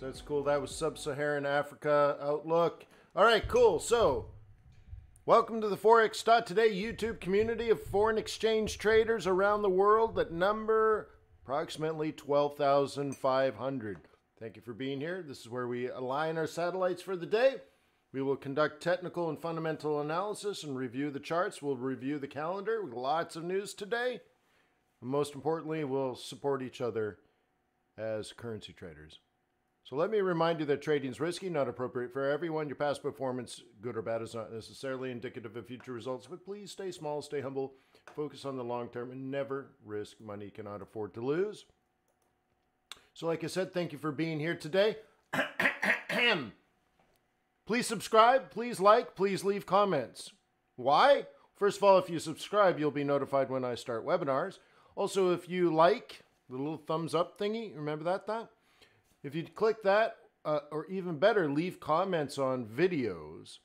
So that's cool. That was Sub-Saharan Africa Outlook. All right, cool. So, welcome to the Forex.today YouTube community of foreign exchange traders around the world that number approximately 12,500. Thank you for being here. This is where we align our satellites for the day. We will conduct technical and fundamental analysis and review the charts. We'll review the calendar lots of news today. And most importantly, we'll support each other as currency traders. So let me remind you that trading is risky, not appropriate for everyone. Your past performance, good or bad, is not necessarily indicative of future results, but please stay small, stay humble, focus on the long term, and never risk money you cannot afford to lose. So, like I said, thank you for being here today. please subscribe, please like, please leave comments. Why? First of all, if you subscribe, you'll be notified when I start webinars. Also, if you like the little thumbs up thingy, remember that? That if you click that, uh, or even better, leave comments on videos.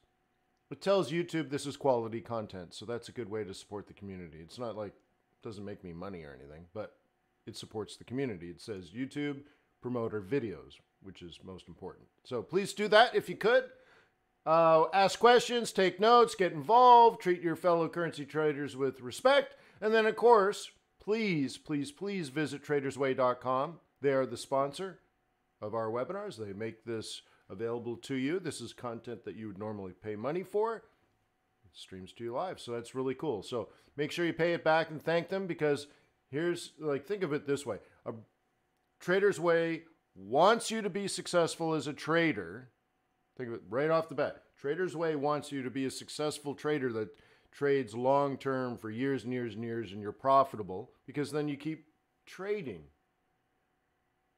It tells YouTube this is quality content, so that's a good way to support the community. It's not like it doesn't make me money or anything, but it supports the community. It says YouTube promoter videos, which is most important. So please do that if you could. Uh, ask questions, take notes, get involved, treat your fellow currency traders with respect. And then, of course, please, please, please visit tradersway.com. They are the sponsor of our webinars. They make this available to you. This is content that you would normally pay money for. It streams to you live. So that's really cool. So make sure you pay it back and thank them because here's like think of it this way. A trader's way wants you to be successful as a trader. Think of it right off the bat. Trader's Way wants you to be a successful trader that trades long term for years and years and years and you're profitable because then you keep trading.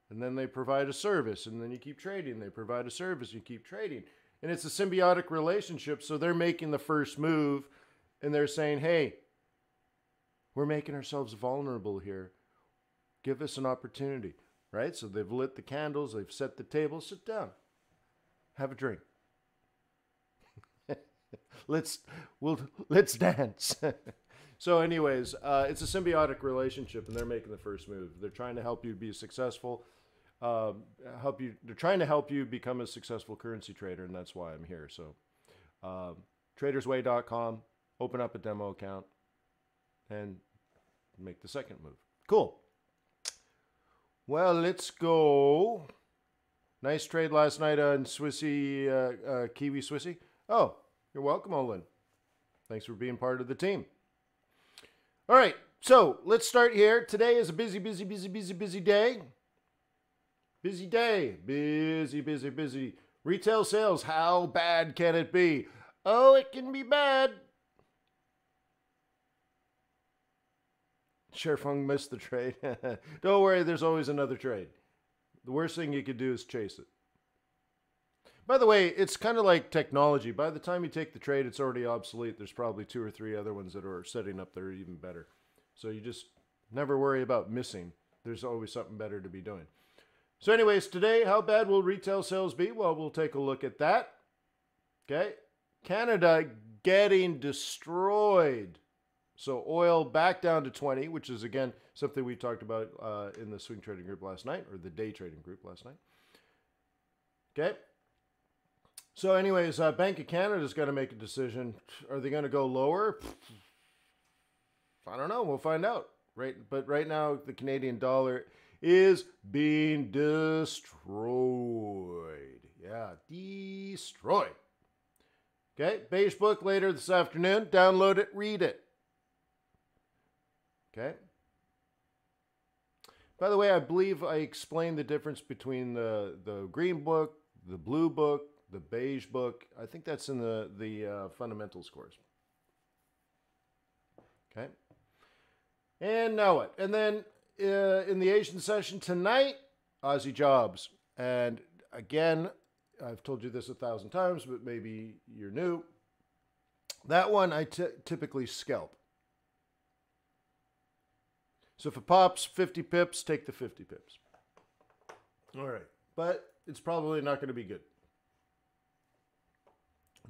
And then they provide a service and then you keep trading. They provide a service, you keep trading. And it's a symbiotic relationship. So they're making the first move and they're saying, hey, we're making ourselves vulnerable here. Give us an opportunity, right? So they've lit the candles, they've set the table. Sit down, have a drink. let's we'll let's dance. so, anyways, uh, it's a symbiotic relationship, and they're making the first move. They're trying to help you be successful. Um, help you. They're trying to help you become a successful currency trader, and that's why I'm here. So, um, tradersway.com. Open up a demo account, and make the second move. Cool. Well, let's go. Nice trade last night on Swissy, uh, uh, Kiwi Swissy. Oh, you're welcome, Olin. Thanks for being part of the team. All right, so let's start here. Today is a busy, busy, busy, busy, busy day. Busy day. Busy, busy, busy. Retail sales, how bad can it be? Oh, it can be bad. Sherfung missed the trade. Don't worry, there's always another trade. The worst thing you could do is chase it. By the way, it's kind of like technology. By the time you take the trade, it's already obsolete. There's probably two or three other ones that are setting up that are even better. So you just never worry about missing. There's always something better to be doing. So, anyways, today, how bad will retail sales be? Well, we'll take a look at that. Okay. Canada getting destroyed. So, oil back down to 20, which is again something we talked about uh, in the swing trading group last night, or the day trading group last night. Okay. So, anyways, uh, Bank of Canada's got to make a decision. Are they going to go lower? I don't know. We'll find out. Right, but right now the Canadian dollar is being destroyed. Yeah, destroyed. Okay, beige book later this afternoon. Download it, read it. Okay. By the way, I believe I explained the difference between the the green book, the blue book, the beige book. I think that's in the, the uh, fundamentals course. Okay. And now what? And then uh, in the Asian session tonight, Aussie Jobs. And again, I've told you this a thousand times, but maybe you're new. That one I typically scalp. So if it pops 50 pips, take the 50 pips. All right. But it's probably not going to be good.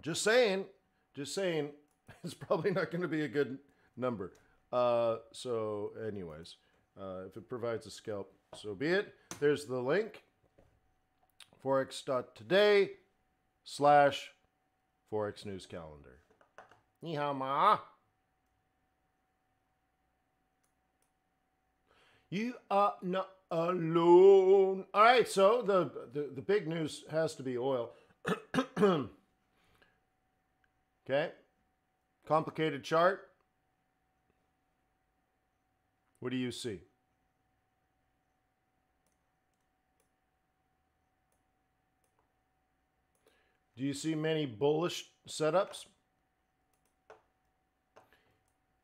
Just saying, just saying, it's probably not going to be a good number. Uh, so, anyways, uh, if it provides a scalp, so be it. There's the link. Forex.today slash Forex News Calendar. Ni ma. You are not alone. All right, so the, the, the big news has to be oil. okay. Complicated chart. What do you see? Do you see many bullish setups?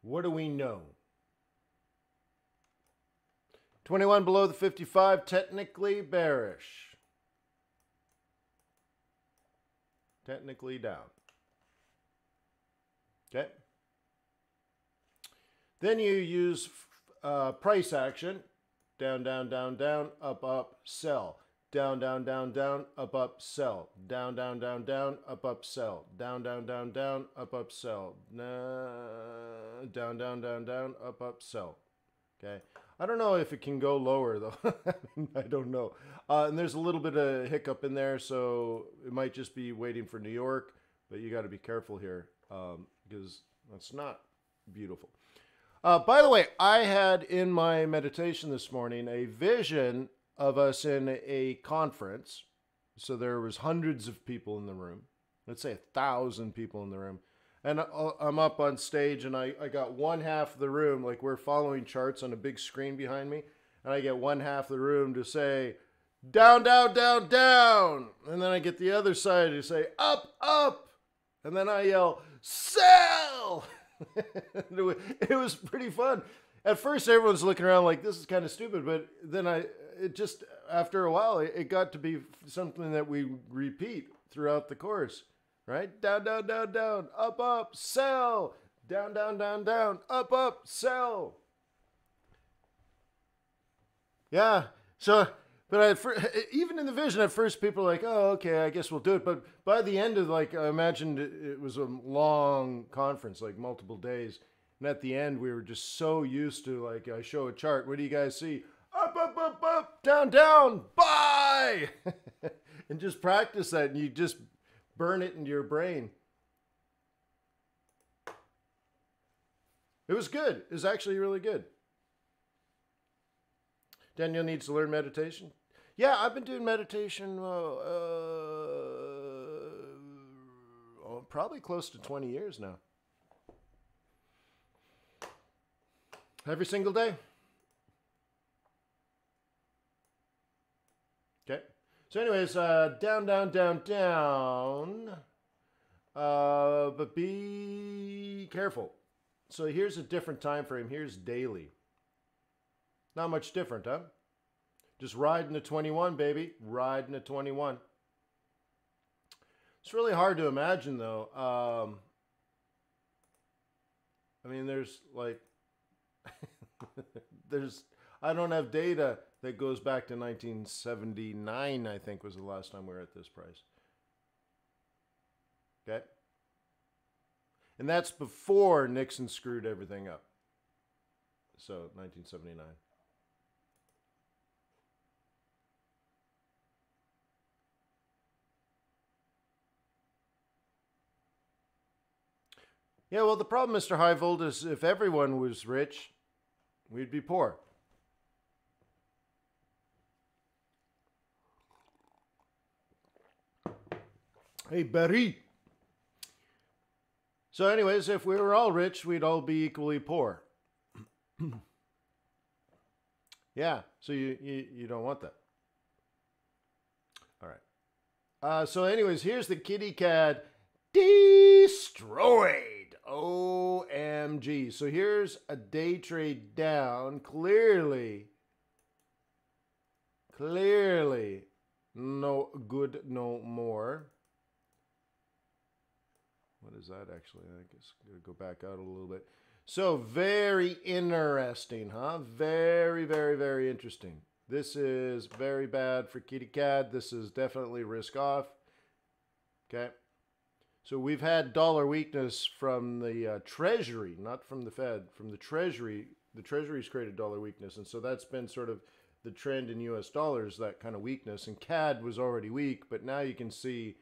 What do we know? 21 below the 55, technically bearish. Technically down. Okay. Then you use uh, price action. Down, down, down, down, up, up, sell. Down, down, down, down, up, up, sell. Down, down, down, down, up, up, sell. Down, down, down, down, up, up, sell. Down, down, down, down, up, up, sell. Okay. I don't know if it can go lower though. I don't know. Uh, and there's a little bit of hiccup in there, so it might just be waiting for New York. But you got to be careful here um, because that's not beautiful. Uh, by the way, I had in my meditation this morning a vision of us in a conference. So there was hundreds of people in the room. Let's say a thousand people in the room and uh, I'm up on stage and I, I got one half of the room, like we're following charts on a big screen behind me, and I get one half of the room to say, down, down, down, down. And then I get the other side to say, up, up. And then I yell, sell. it was pretty fun. At first, everyone's looking around like this is kind of stupid, but then I, it just, after a while, it got to be something that we repeat throughout the course right? Down, down, down, down, up, up, sell. Down, down, down, down, up, up, sell. Yeah. So, but I, even in the vision, at first people are like, oh, okay, I guess we'll do it. But by the end of like, I imagined it was a long conference, like multiple days. And at the end, we were just so used to like, I show a chart. What do you guys see? Up, up, up, up, down, down, buy. and just practice that. And you just burn it into your brain. It was good. It was actually really good. Daniel needs to learn meditation. Yeah, I've been doing meditation uh, uh, probably close to 20 years now. Every single day. Okay. So, anyways, uh, down, down, down, down. Uh, but be careful. So here's a different time frame. Here's daily. Not much different, huh? Just riding the 21, baby. Riding the 21. It's really hard to imagine, though. Um, I mean, there's like, there's, I don't have data that goes back to 1979, I think was the last time we were at this price. Okay? And that's before Nixon screwed everything up. So, 1979. Yeah, well, the problem, Mr. Highvolt, is if everyone was rich, we'd be poor. Hey, Barry. So, anyways, if we were all rich, we'd all be equally poor. yeah, so you, you, you don't want that. All right. Uh, so, anyways, here's the kitty cat destroyed. OMG. So, here's a day trade down. Clearly, clearly, no good no more. What is that actually? I guess I'm going to go back out a little bit. So very interesting, huh? Very, very, very interesting. This is very bad for kitty cat. This is definitely risk off. Okay. So we've had dollar weakness from the uh, Treasury, not from the Fed, from the Treasury. The Treasury's created dollar weakness, and so that's been sort of the trend in US dollars, that kind of weakness. And CAD was already weak, but now you can see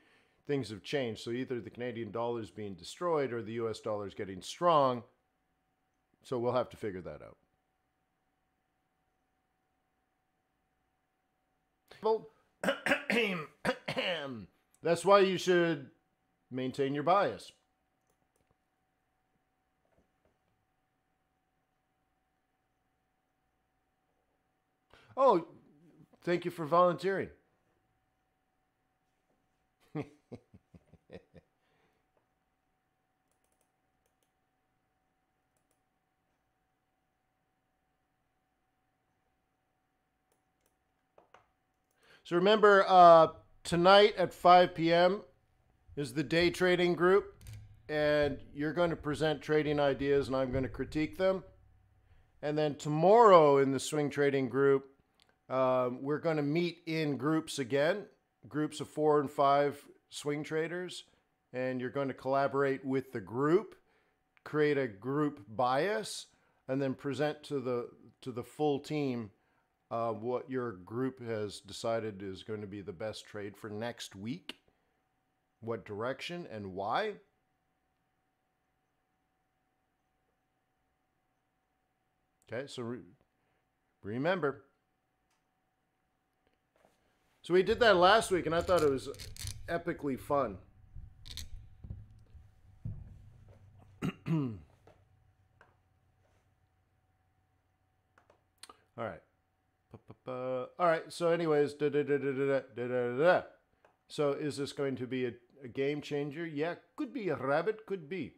things have changed. So either the Canadian dollar is being destroyed or the US dollar is getting strong. So we'll have to figure that out. Well, that's why you should maintain your bias. Oh, thank you for volunteering. so remember, uh, tonight at 5 p.m. is the day trading group, and you're going to present trading ideas, and I'm going to critique them. And then tomorrow in the swing trading group, um, we're going to meet in groups again, groups of four and five swing traders, and you're going to collaborate with the group, create a group bias, and then present to the to the full team uh, what your group has decided is going to be the best trade for next week, what direction and why? Okay, so re remember. So we did that last week, and I thought it was epically fun. All right. All right. So, anyways, so is this going to be a a game changer? Yeah, could be a rabbit, could be.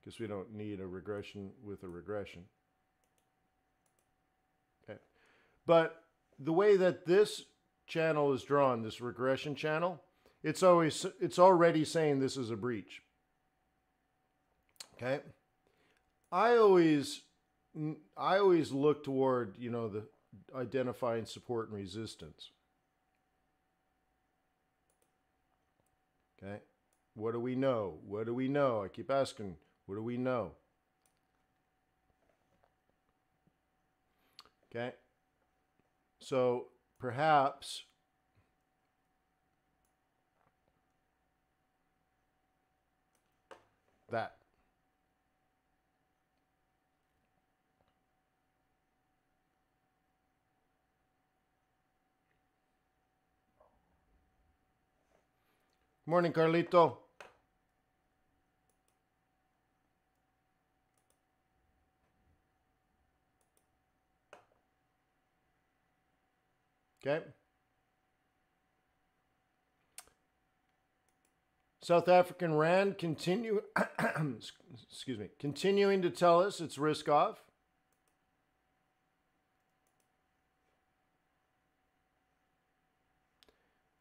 Because we don't need a regression with a regression. Okay. But the way that this channel is drawn, this regression channel, it's always it's already saying this is a breach. Okay? I always I always look toward, you know, the identifying support and resistance. Okay? What do we know? What do we know? I keep asking, what do we know? Okay? So perhaps that. Morning, Carlito. Okay. South African Rand continue excuse me, continuing to tell us it's risk off.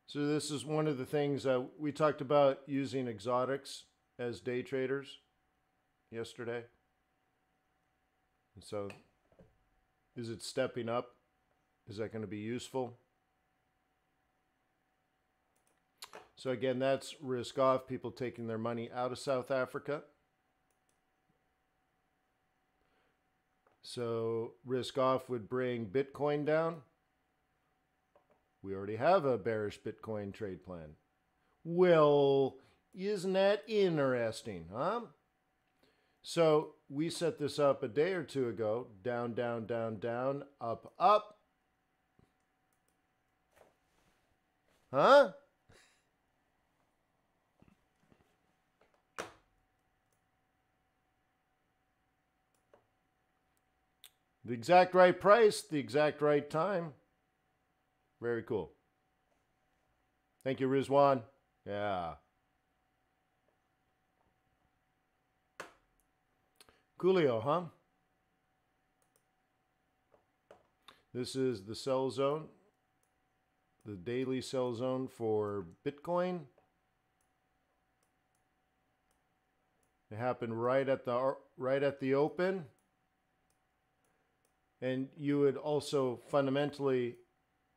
So this is one of the things uh, we talked about using exotics as day traders yesterday. And so is it stepping up? Is that going to be useful? So again, that's risk off, people taking their money out of South Africa. So risk off would bring Bitcoin down. We already have a bearish Bitcoin trade plan. Well, isn't that interesting, huh? So we set this up a day or two ago. Down, down, down, down, up, up. Huh? The exact right price, the exact right time. Very cool. Thank you, Rizwan. Yeah. Coolio, huh? This is the sell zone the daily sell zone for Bitcoin. It happened right at the right at the open. And you would also fundamentally,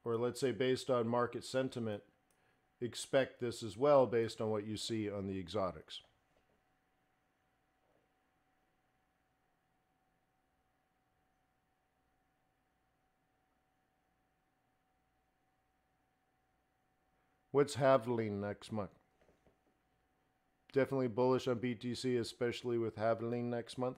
or let's say based on market sentiment, expect this as well based on what you see on the exotics. What's halving next month? Definitely bullish on BTC, especially with halving next month.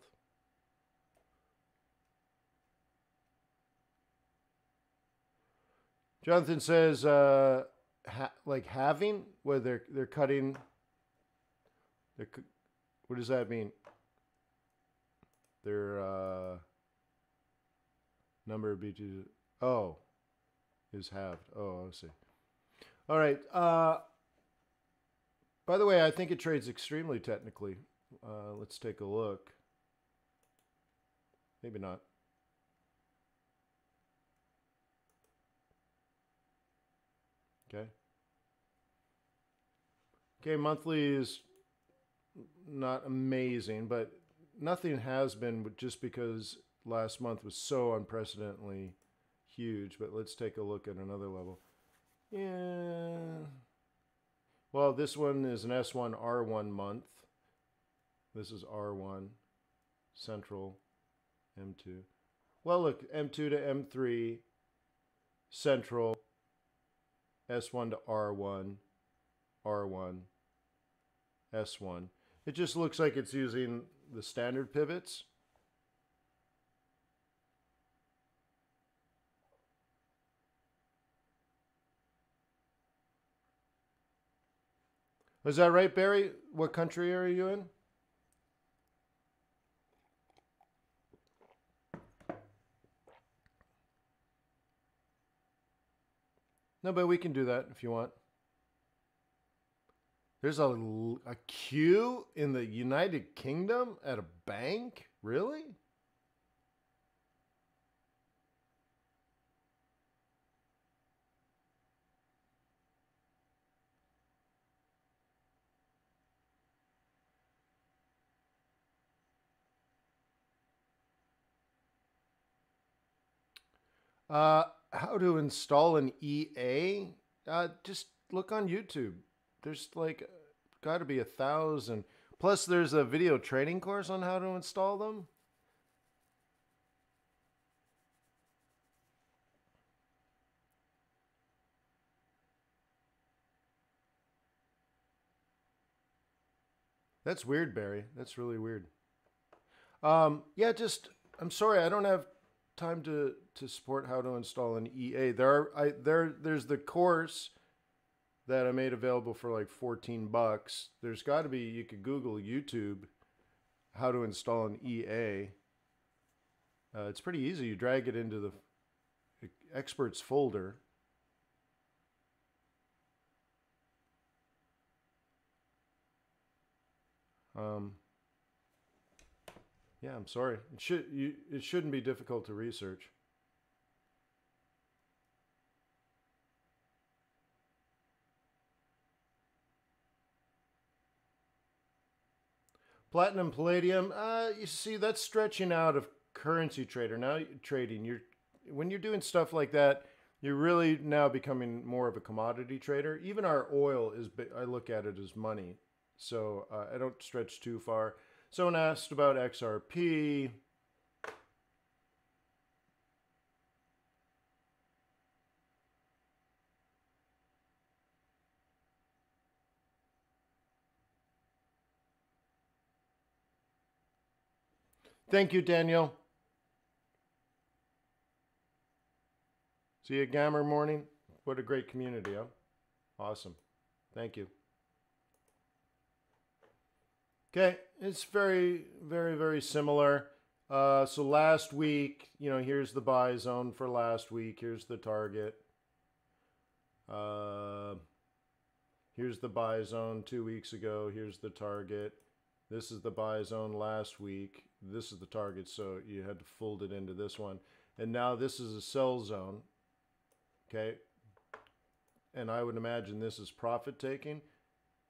Jonathan says, uh, ha- like having, where they're they're cutting. They're, what does that mean? Their uh, number of BTC. Oh, is halved. Oh, I see. All right. Uh, by the way, I think it trades extremely technically. Uh, let's take a look. Maybe not. Okay. Okay, monthly is not amazing, but nothing has been just because last month was so unprecedentedly huge. But let's take a look at another level. Yeah. Well, this one is an S1 R1 month. This is R1, Central, M2. Well, look, M2 to M3, Central, S1 to R1, R1, S1. It just looks like it's using the standard pivots. Is that right, Barry? What country are you in? No, but we can do that if you want. There's a, a queue in the United Kingdom at a bank? Really? Uh, how to install an EA? Uh, just look on YouTube. There's like got to be a thousand. Plus, there's a video training course on how to install them. That's weird, Barry. That's really weird. Um, yeah, just I'm sorry, I don't have time to to support how to install an EA. There are I there there's the course that I made available for like 14 bucks. There's got to be you could Google YouTube how to install an EA. Uh, it's pretty easy. You drag it into the experts folder. Um, yeah, I'm sorry. It should you it shouldn't be difficult to research. Platinum Palladium, uh, you see that's stretching out of currency trader. Now trading, you're when you're doing stuff like that, you're really now becoming more of a commodity trader. Even our oil is I look at it as money. So uh, I don't stretch too far. Someone asked about XRP. Thank you, Daniel. See you, Gammer Morning. What a great community, huh? Awesome. Thank you. Okay, it's very, very, very similar. Uh, so last week, you know, here's the buy zone for last week. Here's the target. Uh, here's the buy zone two weeks ago. Here's the target. This is the buy zone last week. This is the target, so you had to fold it into this one. And now this is a sell zone. Okay. And I would imagine this is profit taking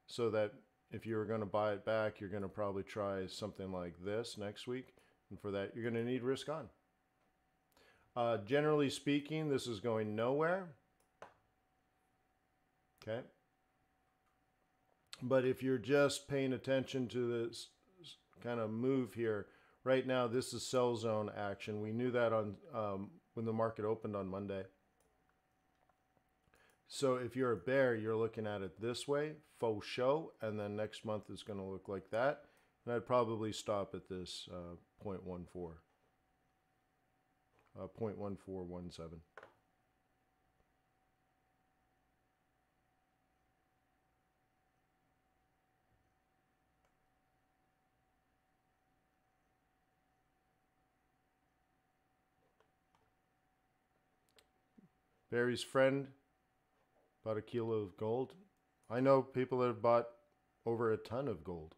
so that if you were going to buy it back, you're going to probably try something like this next week. And for that, you're going to need risk on. Uh, generally speaking, this is going nowhere. Okay. But if you're just paying attention to this kind of move here, right now this is sell zone action. We knew that on um, when the market opened on Monday. So if you're a bear, you're looking at it this way, faux show, and then next month is going to look like that. And I'd probably stop at this uh, 0.14, uh, 0.1417. Barry's friend bought a kilo of gold. I know people that have bought over a ton of gold.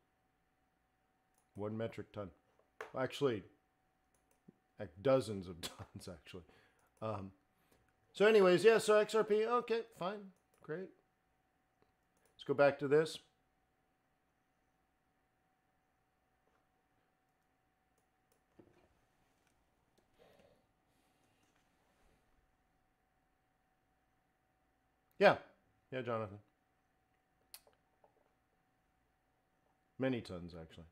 One metric ton. Actually, dozens of tons, actually. Um, so, anyways, yeah, so XRP, okay, fine, great. Let's go back to this. Yeah. Yeah, Jonathan. Many tons, actually.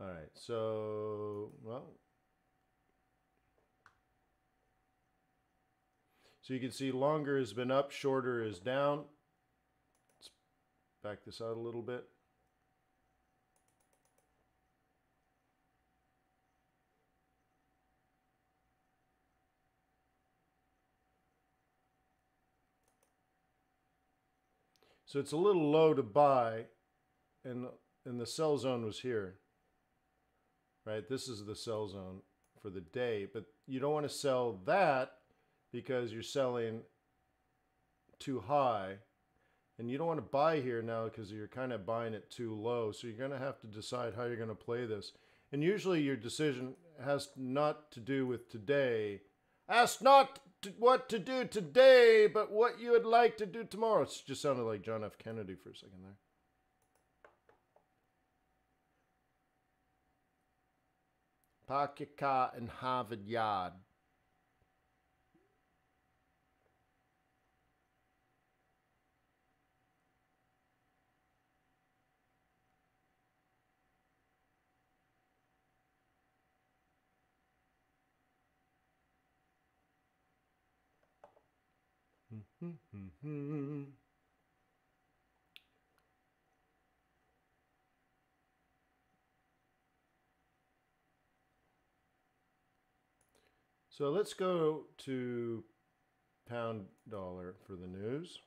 All right, so, well. So you can see longer has been up, shorter is down. Let's back this out a little bit. So it's a little low to buy, and and the sell zone was here. Right, this is the sell zone for the day, but you don't want to sell that because you're selling too high, and you don't want to buy here now because you're kind of buying it too low. So you're going to have to decide how you're going to play this. And usually your decision has not to do with today. Ask not to, what to do today, but what you would like to do tomorrow. It just sounded like John F. Kennedy for a second there. Park your car in Harvard Yard. So let's go to pound dollar for the news.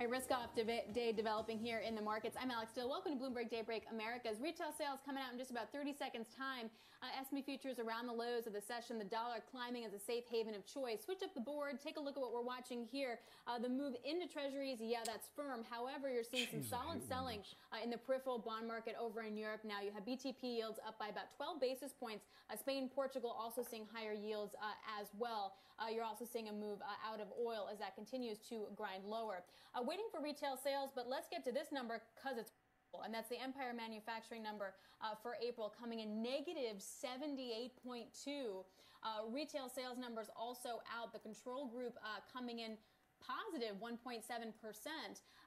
A risk off day developing here in the markets. I'm Alix Steel. Welcome to Bloomberg Daybreak Americas. Retail sales coming out in just about 30 seconds time. Uh, S&P futures around the lows of the session. The dollar climbing as a safe haven of choice. Switch up the board. Take a look at what we're watching here. Uh, the move into treasuries, yeah, that's firm. However, you're seeing Jeez, some solid selling uh, in the peripheral bond market over in Europe. Now you have BTP yields up by about 12 basis points. Uh, Spain, Portugal also seeing higher yields uh, as well. Uh, you're also seeing a move out of oil as that continues to grind lower waiting for retail sales, but let's get to this number because it's and that's the Empire manufacturing number uh, for April coming in negative 78.2. Uh, retail sales numbers also out. The control group uh, coming in positive 1.7%.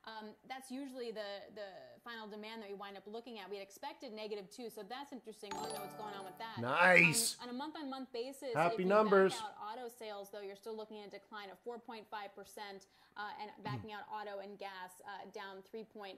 Um, that's usually the, the final demand that we wind up looking at. We had expected negative two, so that's interesting. Don't know what's going on with that. Nice. Um, on a month on month basis, happy numbers. auto sales, though, you're still looking at a decline of 4.5%, uh, and backing out auto and gas uh, down 3.1%.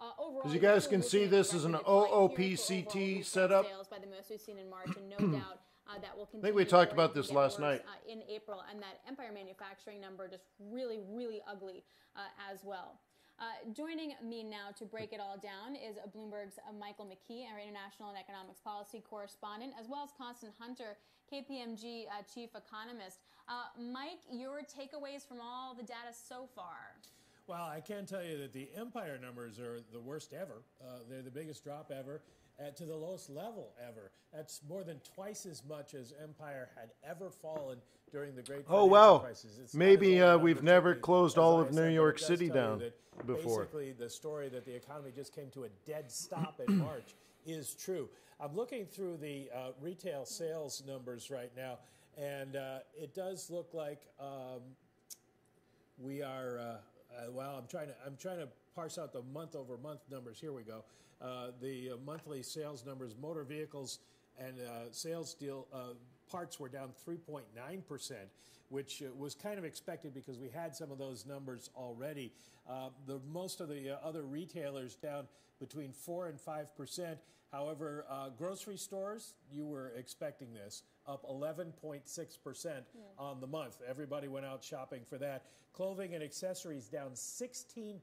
Uh, overall, as you guys can see, this is an OOPCT setup. Sales by the most we've seen in March, and no doubt uh, that will continue. I think we talked about this last worse, night. Uh, in April, and that Empire manufacturing number just really, really ugly uh, as well. Uh, joining me now to break it all down is Bloomberg's uh, Michael McKee, our international and economics policy correspondent, as well as Constance Hunter, KPMG uh, chief economist. Mike, your takeaways from all the data so far? Well, I can tell you that the Empire numbers are the worst ever. they're the biggest drop ever uh, to the lowest level ever. That's more than twice as much as Empire had ever fallen during the Great oh wow. It's maybe uh, we've never closed all of New York City down before. Basically, the story that the economy just came to a dead stop in March is true. I'm looking through the uh, retail sales numbers right now, and uh, it does look like um, we are uh, Uh, well, I'm trying to I'm trying to parse out the month over month numbers. Here we go. Uh, the uh, monthly sales numbers, motor vehicles and uh, sales deal uh, parts were down 3.9 percent, which uh, was kind of expected because we had some of those numbers already. the most of the other retailers down between four and five percent. However, grocery stores, you were expecting this up 11.6% yeah. on the month. Everybody went out shopping for that. Clothing and accessories down 16%.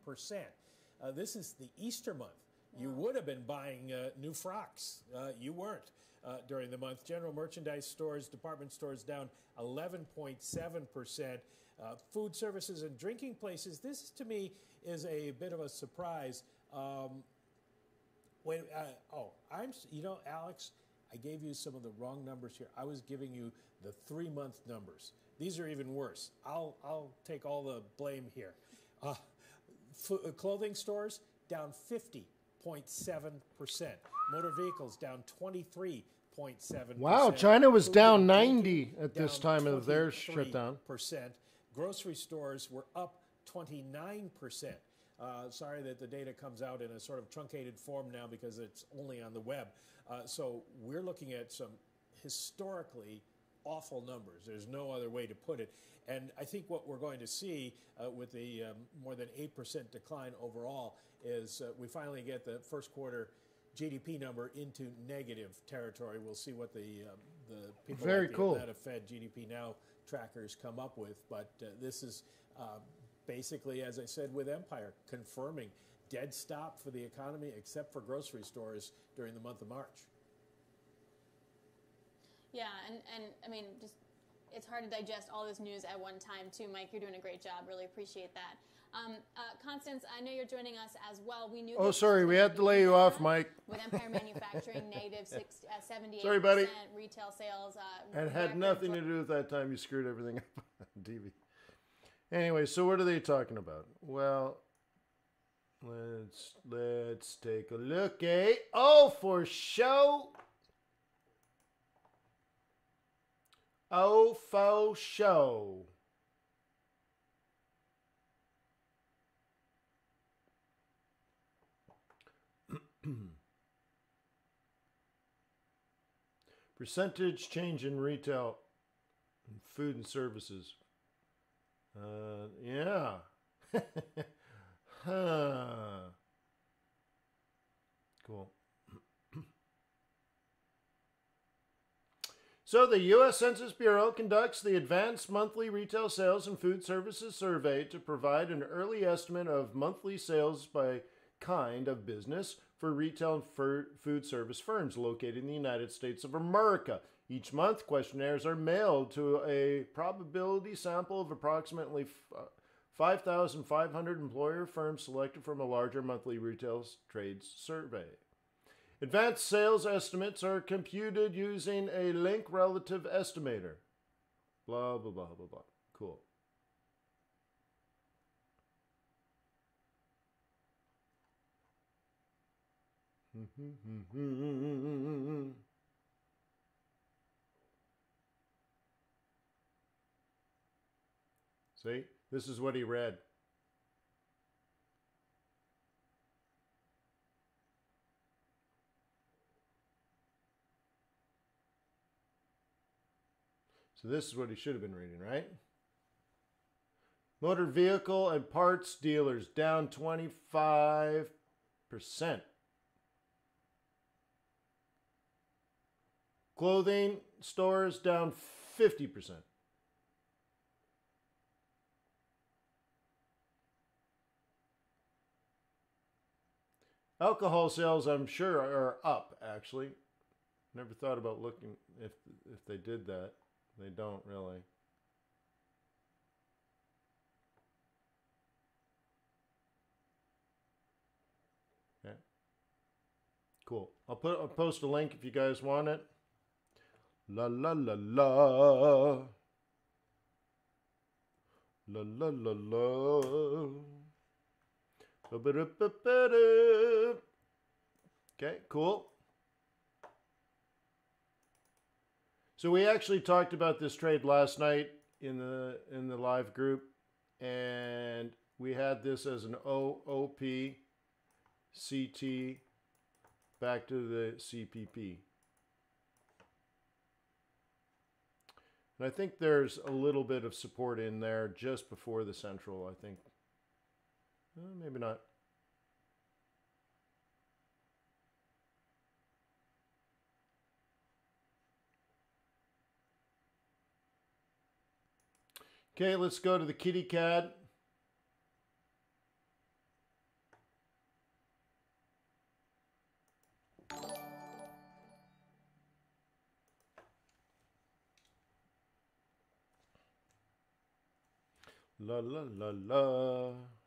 Uh, this is the Easter month. You would have been buying uh, new frocks. Uh, you weren't uh, during the month. General merchandise stores, department stores down 11.7%. Uh, food services and drinking places, this to me is a bit of a surprise. Um, when, uh, oh, I'm, you know, Alix, I gave you some of the wrong numbers here. I was giving you the three month numbers. These are even worse. I'll, I'll take all the blame here. Uh, f- uh, clothing stores down 50.7%. Motor vehicles down 23.7%. Wow, China was down 90 at down this time of their shutdown. Percent. Grocery stores were up 29%. Uh, sorry that the data comes out in a sort of truncated form now because it's only on the web. Uh, so we're looking at some historically awful numbers. There's no other way to put it. And I think what we're going to see uh, with the um, more than 8% decline overall is uh, we finally get the first quarter GDP number into negative territory. We'll see what the um, the people Very like cool. the Atlanta Fed GDP Now trackers come up with. But uh, this is uh, basically, as I said with Empire, confirming dead stop for the economy except for grocery stores during the month of March. Yeah, and, and I mean, just it's hard to digest all this news at one time, too. Mike, you're doing a great job. Really appreciate that. Um, uh, Constance, I know you're joining us as well. We knew. Oh, sorry, we had to lay you off, Mike. With Empire Manufacturing negative six, uh, 78 sorry, buddy. retail sales. Uh, and had nothing to do with that time you screwed everything up on TV. Anyway, so what are they talking about? Well, let's let's take a look. Eh? Oh, for show. Oh, for show. Percentage change in retail food and services. Uh, yeah. huh. Cool. So, the U.S. Census Bureau conducts the Advanced Monthly Retail Sales and Food Services Survey to provide an early estimate of monthly sales by kind of business for retail and food service firms located in the United States of America. Each month, questionnaires are mailed to a probability sample of approximately uh, 5,500 employer firms selected from a larger monthly retail trades survey. Advanced sales estimates are computed using a link relative estimator. Blah, blah, blah, blah, blah. Cool. See, this is what he read. So this is what he should have been reading, right? Motor vehicle and parts dealers down 25%. Clothing stores down 50%. Alcohol sales, I'm sure, are up, actually. Never thought about looking if if they did that. They don't really. Okay. Cool. I'll put I'll post a link if you guys want it. La la la la. La la la la. Okay, cool. So we actually talked about this trade last night in the in the live group, and we had this as an OOP, CT, back to the CPP. And I think there's a little bit of support in there just before the central, I think. Uh, maybe not. Okay, let's go to the kitty cat. La la la la.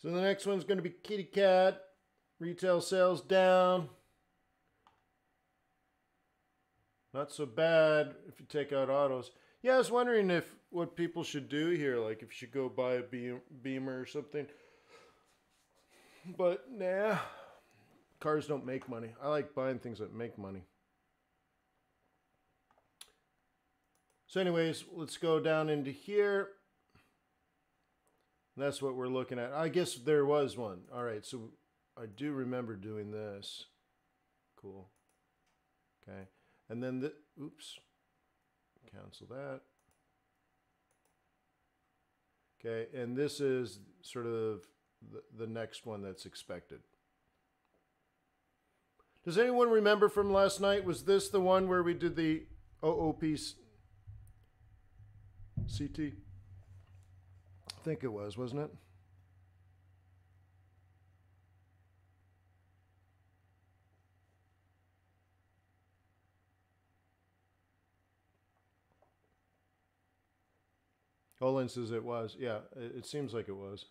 So the next one's going to be Kitty Cat. Retail sales down. Not so bad if you take out autos. Yeah, I was wondering if what people should do here, like if you should go buy a Beamer or something. But nah, cars don't make money. I like buying things that make money. So, anyways, let's go down into here. That's what we're looking at. I guess there was one. All right, so I do remember doing this. Cool. Okay. And then the oops. Cancel that. Okay, and this is sort of the, the next one that's expected. Does anyone remember from last night? Was this the one where we did the OOP CT? Think it was, wasn't it? Olin says it was. Yeah, it, it seems like it was.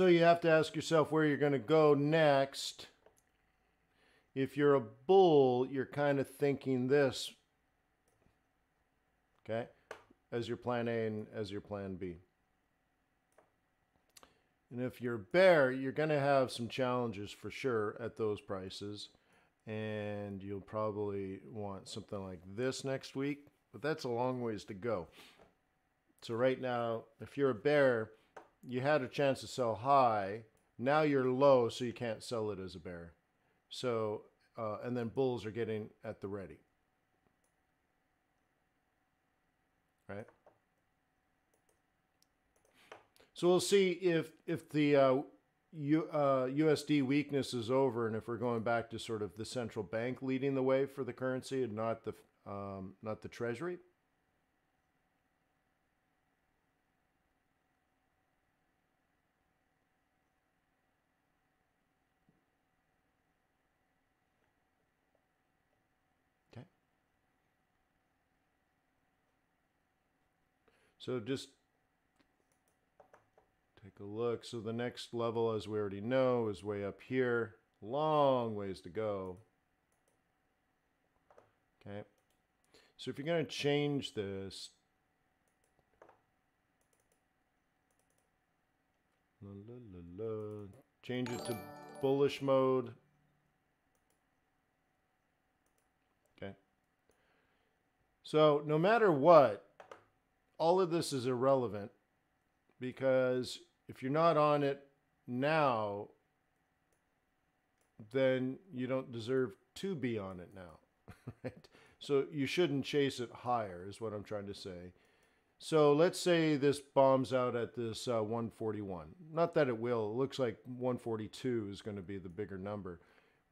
So you have to ask yourself where you're going to go next. If you're a bull, you're kind of thinking this, okay, as your plan A and as your plan B. And if you're a bear, you're going to have some challenges for sure at those prices. And you'll probably want something like this next week, but that's a long ways to go. So, right now, if you're a bear, you had a chance to sell high. Now you're low, so you can't sell it as a bear. So, uh, and then bulls are getting at the ready. Right? So we'll see if if the uh, U, uh, USD weakness is over, and if we're going back to sort of the central bank leading the way for the currency, and not the um, not the Treasury. So just take a look. So the next level, as we already know, is way up here. Long ways to go. Okay. So if you're going to change this, la, la, la, change it to bullish mode. Okay. So no matter what, all of this is irrelevant because if you're not on it now, then you don't deserve to be on it now. Right? So you shouldn't chase it higher, is what I'm trying to say. So let's say this bombs out at this uh, 141. Not that it will. It looks like 142 is going to be the bigger number.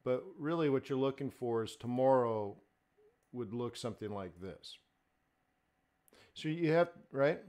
But really, what you're looking for is tomorrow would look something like this. So you have, right?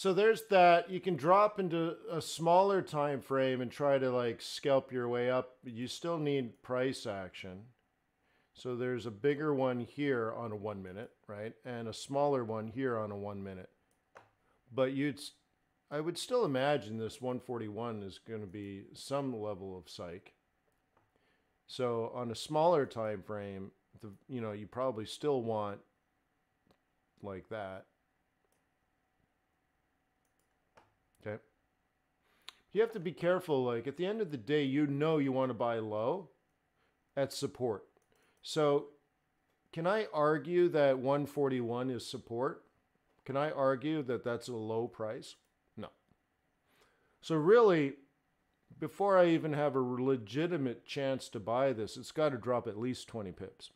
So there's that. You can drop into a smaller time frame and try to like scalp your way up. You still need price action. So there's a bigger one here on a one minute, right? And a smaller one here on a one minute. But you'd, I would still imagine this 141 is going to be some level of psych. So on a smaller time frame, the you know you probably still want like that. Okay. You have to be careful. Like at the end of the day, you know you want to buy low at support. So, can I argue that 141 is support? Can I argue that that's a low price? No. So, really, before I even have a legitimate chance to buy this, it's got to drop at least 20 pips.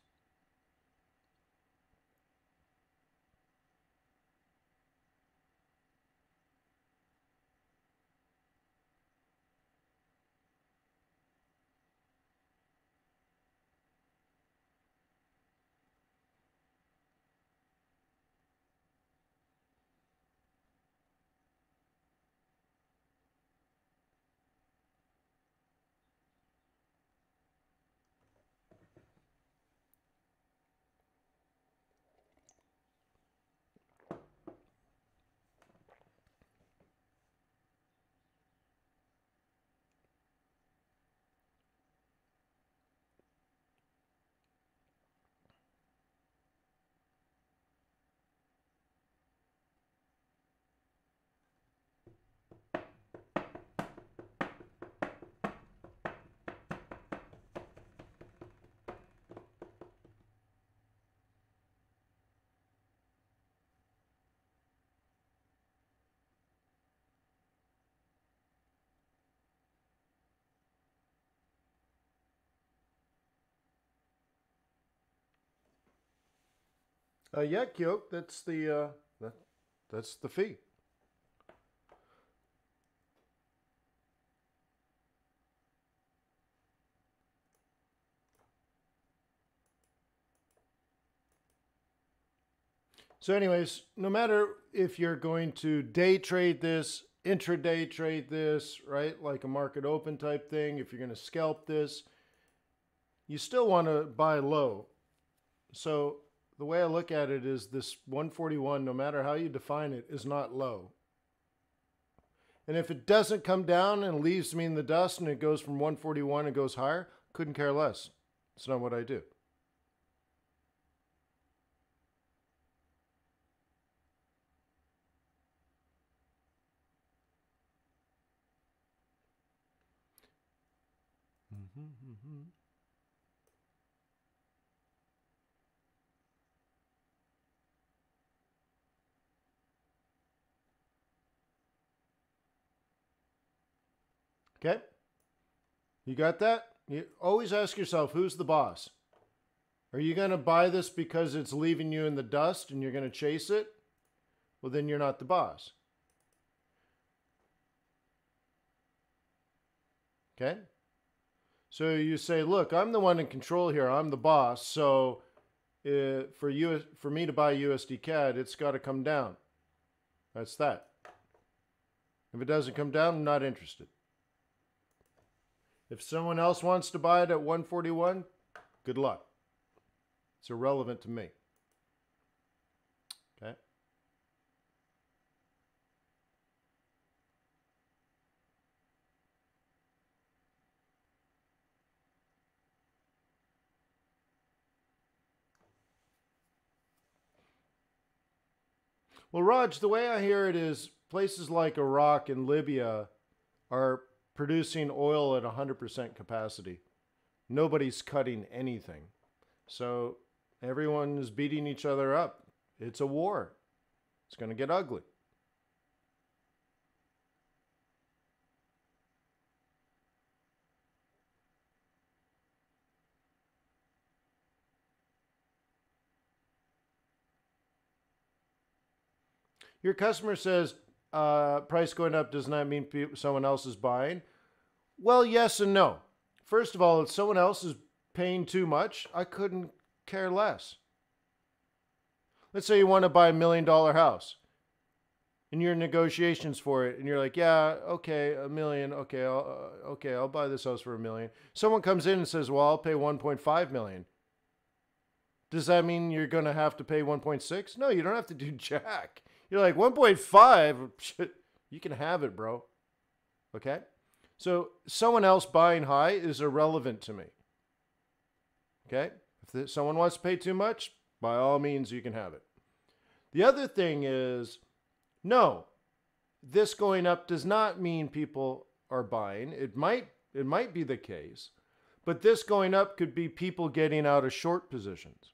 Uh, yeah, Kyoke, that's the uh, that, that's the fee. So, anyways, no matter if you're going to day trade this, intraday trade this, right, like a market open type thing, if you're going to scalp this, you still want to buy low. So, the way I look at it is this 141, no matter how you define it, is not low. And if it doesn't come down and leaves me in the dust and it goes from 141 and goes higher, couldn't care less. It's not what I do. Okay? You got that? You always ask yourself who's the boss? Are you going to buy this because it's leaving you in the dust and you're going to chase it? Well, then you're not the boss. Okay? So you say, look, I'm the one in control here. I'm the boss. So uh, for you, for me to buy USD CAD, it's got to come down. That's that. If it doesn't come down, I'm not interested. If someone else wants to buy it at 141, good luck. It's irrelevant to me. Okay? Well, Raj, the way I hear it is places like Iraq and Libya are producing oil at 100% capacity. Nobody's cutting anything. So everyone is beating each other up. It's a war. It's going to get ugly. Your customer says, uh, price going up does not mean someone else is buying? Well, yes and no. First of all, if someone else is paying too much, I couldn't care less. Let's say you want to buy a million dollar house and you're in negotiations for it, and you're like, yeah, okay, a million, okay, I'll, uh, okay, I'll buy this house for a million. Someone comes in and says, well, I'll pay 1.5 million. Does that mean you're going to have to pay 1.6? No, you don't have to do jack. You're like 1.5, you can have it, bro. Okay? So someone else buying high is irrelevant to me. Okay? If someone wants to pay too much, by all means, you can have it. The other thing is no, this going up does not mean people are buying. It might it might be the case, but this going up could be people getting out of short positions.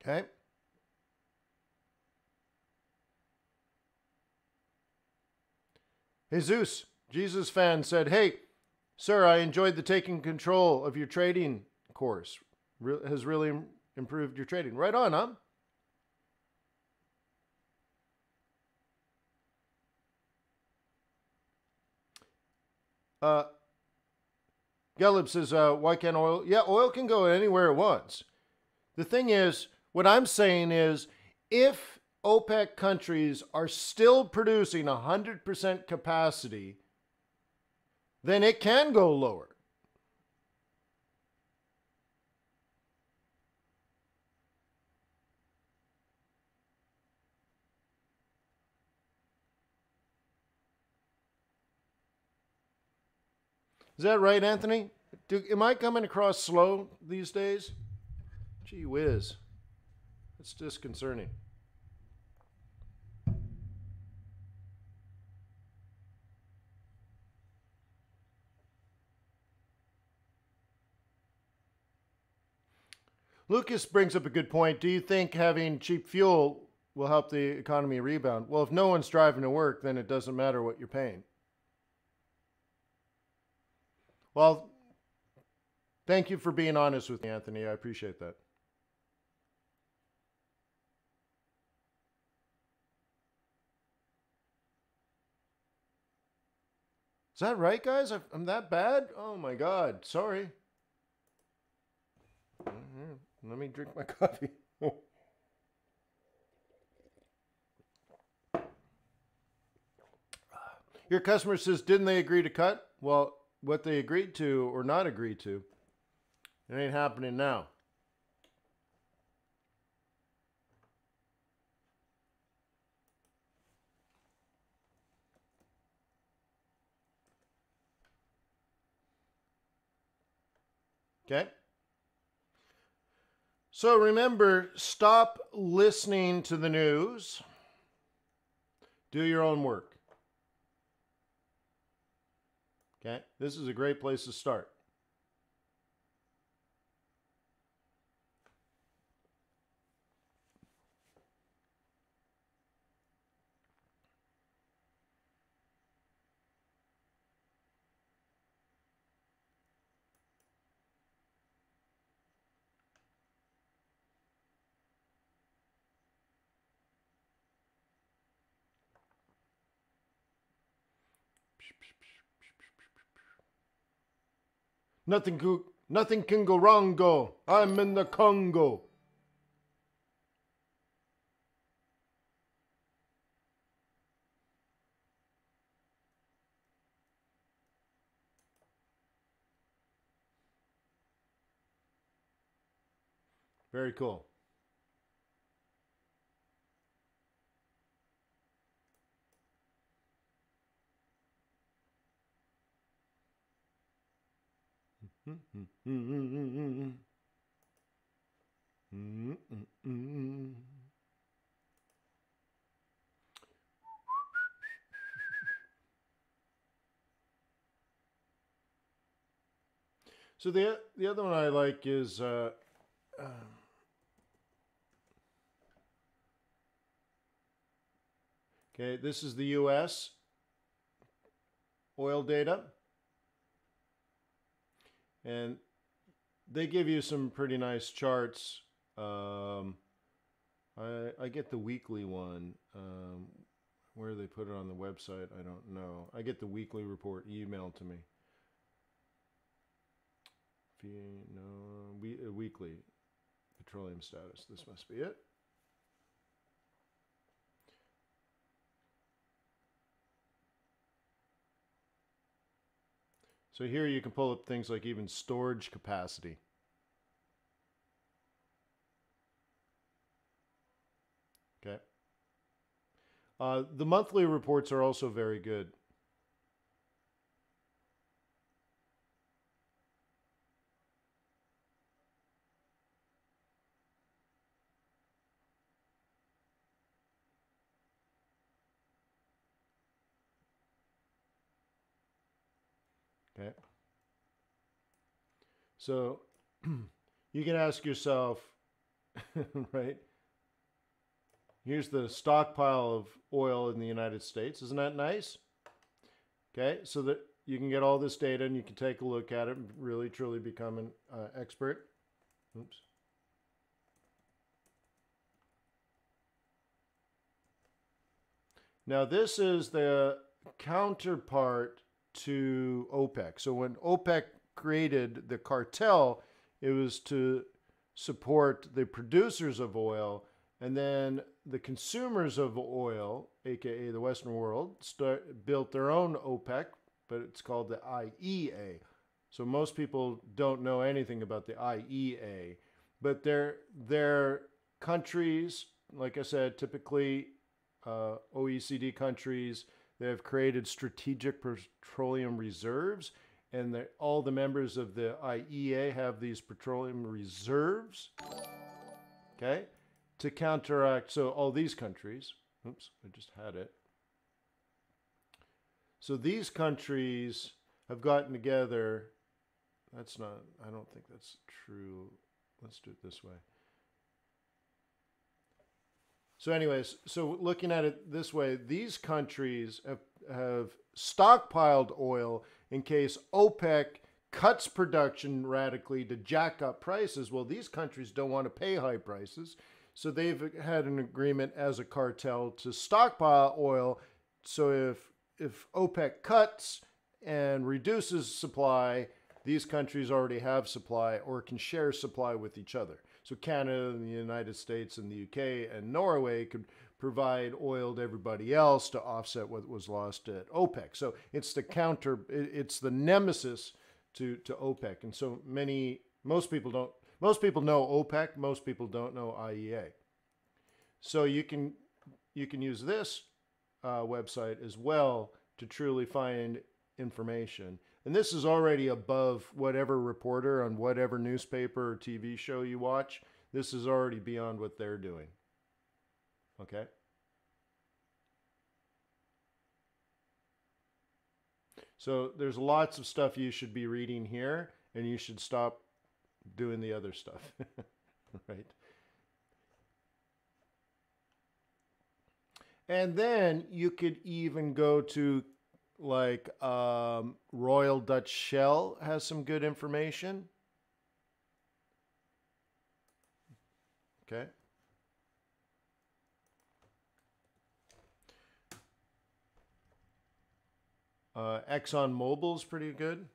Okay? Jesus, Jesus fan said, "Hey, sir, I enjoyed the taking control of your trading course. Re- has really improved your trading. Right on, huh?" Uh, Gallup says, uh, why can't oil? Yeah, oil can go anywhere it wants. The thing is, what I'm saying is, if OPEC countries are still producing 100% capacity, then it can go lower. Is that right, Anthony? Do, am I coming across slow these days? Gee whiz. That's disconcerting. Lucas brings up a good point. Do you think having cheap fuel will help the economy rebound? Well, if no one's driving to work, then it doesn't matter what you're paying. Well, thank you for being honest with me, Anthony. I appreciate that. Is that right, guys? I'm that bad? Oh my God. Sorry. Mm-hmm. Let me drink my coffee. Your customer says, didn't they agree to cut? Well, what they agreed to or not agreed to. It ain't happening now. Okay? So remember, stop listening to the news. Do your own work. Okay, this is a great place to start. Nothing, go, nothing can go wrong, go. I'm in the Congo. Very cool. So the the other one I like is uh, uh, okay. This is the U.S. oil data. And they give you some pretty nice charts. Um, I, I get the weekly one. Um, where they put it on the website, I don't know. I get the weekly report emailed to me. No, we, uh, weekly petroleum status. This must be it. So here you can pull up things like even storage capacity. Okay. Uh, the monthly reports are also very good. Okay. So you can ask yourself, right? Here's the stockpile of oil in the United States. Isn't that nice? Okay, so that you can get all this data and you can take a look at it and really truly become an uh, expert. Oops. Now this is the counterpart to OPEC. So when OPEC created the cartel, it was to support the producers of oil, and then the consumers of oil, aka the Western world, start, built their own OPEC, but it's called the IEA. So most people don't know anything about the IEA, but they're they're countries, like I said, typically uh, OECD countries they have created strategic petroleum reserves, and the, all the members of the IEA have these petroleum reserves. Okay, to counteract. So all these countries. Oops, I just had it. So these countries have gotten together. That's not. I don't think that's true. Let's do it this way. So, anyways, so looking at it this way, these countries have, have stockpiled oil in case OPEC cuts production radically to jack up prices. Well, these countries don't want to pay high prices. So they've had an agreement as a cartel to stockpile oil. So if if OPEC cuts and reduces supply, these countries already have supply or can share supply with each other. So Canada and the United States and the UK and Norway could provide oil to everybody else to offset what was lost at OPEC. So it's the counter, it's the nemesis to, to OPEC. And so many, most people don't, most people know OPEC, most people don't know IEA. So you can, you can use this uh, website as well to truly find information. And this is already above whatever reporter on whatever newspaper or TV show you watch. This is already beyond what they're doing. Okay? So there's lots of stuff you should be reading here, and you should stop doing the other stuff. right? And then you could even go to like um, Royal Dutch Shell has some good information. Okay. Uh, Exxon Mobil's pretty good.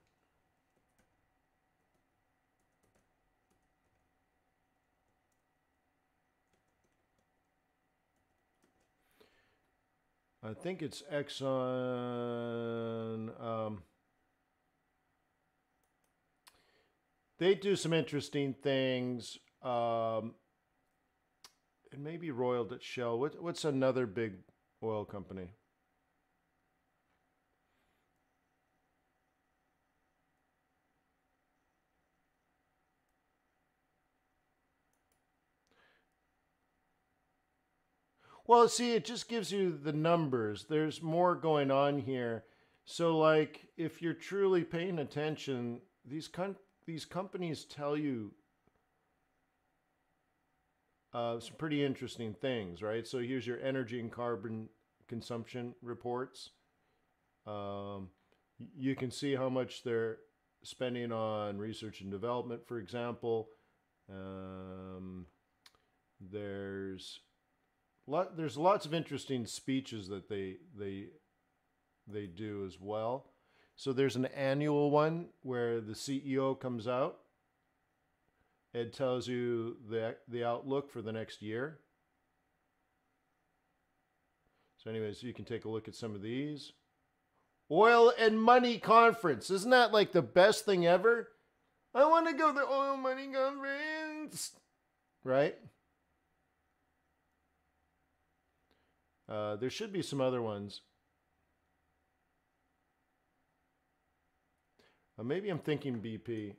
I think it's Exxon. Um, they do some interesting things. Um, and maybe Royal Shell. What, what's another big oil company? Well, see, it just gives you the numbers. There's more going on here. So, like, if you're truly paying attention, these com- these companies tell you uh, some pretty interesting things, right? So here's your energy and carbon consumption reports. Um, you can see how much they're spending on research and development, for example. Um, there's lot, there's lots of interesting speeches that they they they do as well. So there's an annual one where the CEO comes out and tells you the the outlook for the next year. So anyways, you can take a look at some of these. Oil and Money Conference. Isn't that like the best thing ever? I want to go to the Oil Money Conference. Right? Uh, there should be some other ones. Uh, maybe I'm thinking BP.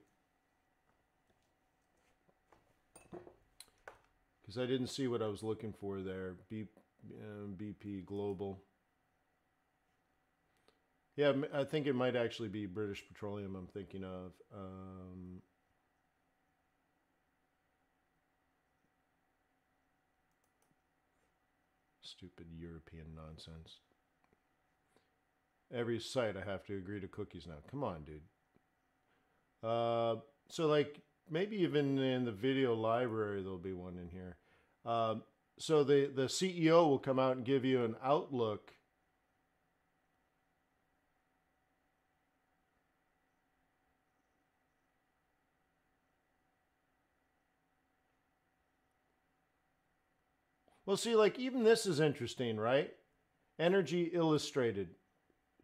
Because I didn't see what I was looking for there. B, uh, BP Global. Yeah, I think it might actually be British Petroleum I'm thinking of. Um, stupid European nonsense. Every site I have to agree to cookies now. Come on, dude. Uh, so like maybe even in the video library there'll be one in here. Um, so the the CEO will come out and give you an outlook. Well, see, like even this is interesting, right? Energy Illustrated,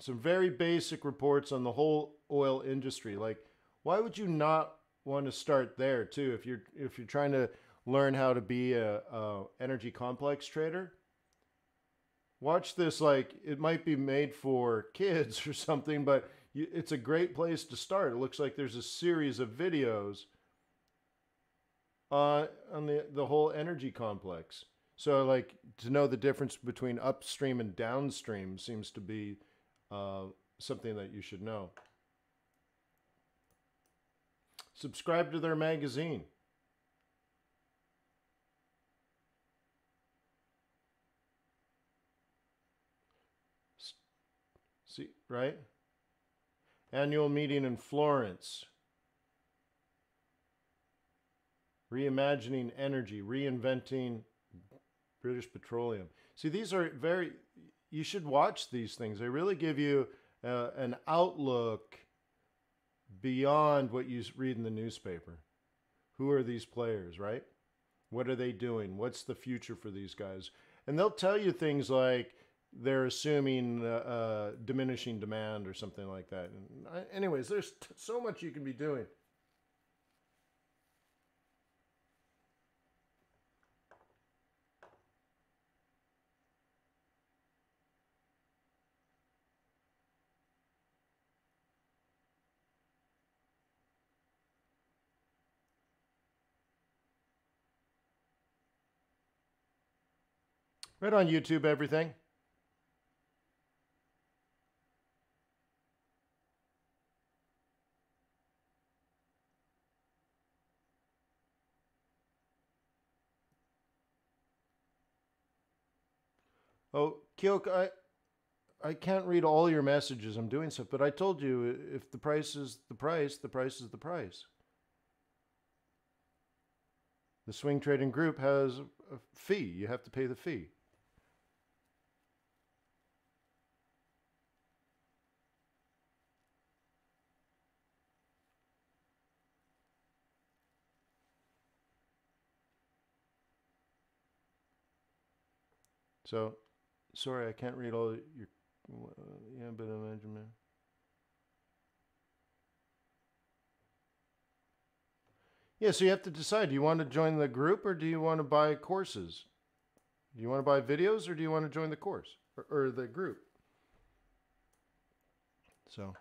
some very basic reports on the whole oil industry. Like, why would you not want to start there too if you're if you're trying to learn how to be a, a energy complex trader watch this like it might be made for kids or something but you, it's a great place to start it looks like there's a series of videos uh, on the, the whole energy complex so like to know the difference between upstream and downstream seems to be uh, something that you should know subscribe to their magazine See, right? Annual meeting in Florence. Reimagining energy, reinventing British petroleum. See, these are very, you should watch these things. They really give you uh, an outlook beyond what you read in the newspaper. Who are these players, right? What are they doing? What's the future for these guys? And they'll tell you things like, they're assuming uh, uh, diminishing demand or something like that. And I, anyways, there's so much you can be doing. Right on YouTube, everything. Oh, Kyok, I, I can't read all your messages. I'm doing stuff, but I told you uh, if the price is the price, the price is the price. The swing trading group has a fee. You have to pay the fee. So Sorry, I can't read all your. Yeah, but imagine, man. Yeah, so you have to decide. Do you want to join the group or do you want to buy courses? Do you want to buy videos or do you want to join the course or, or the group? So.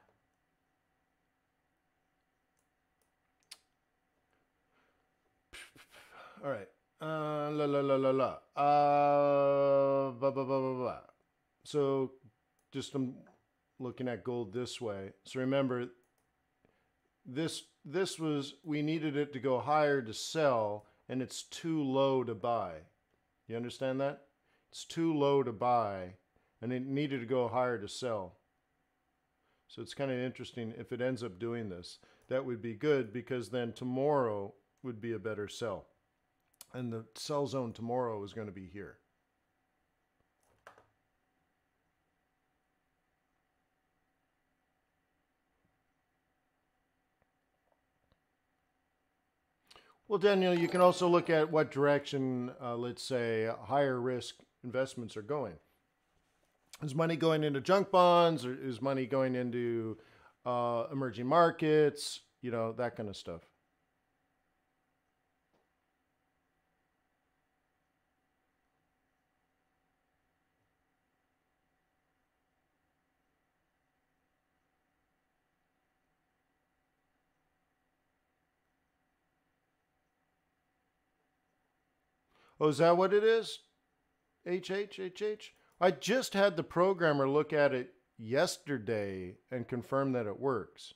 All right. Uh, la la la la la. Uh, blah, blah, blah, blah, blah. So just I'm looking at gold this way. So remember, this this was we needed it to go higher to sell, and it's too low to buy. You understand that? It's too low to buy, and it needed to go higher to sell. So it's kind of interesting if it ends up doing this. That would be good because then tomorrow would be a better sell and the sell zone tomorrow is going to be here. Well, Daniel, you can also look at what direction, uh, let's say, higher risk investments are going. Is money going into junk bonds or is money going into uh, emerging markets? You know, that kind of stuff. Oh, is that what it is? HH, HH? I just had the programmer look at it yesterday and confirm that it works.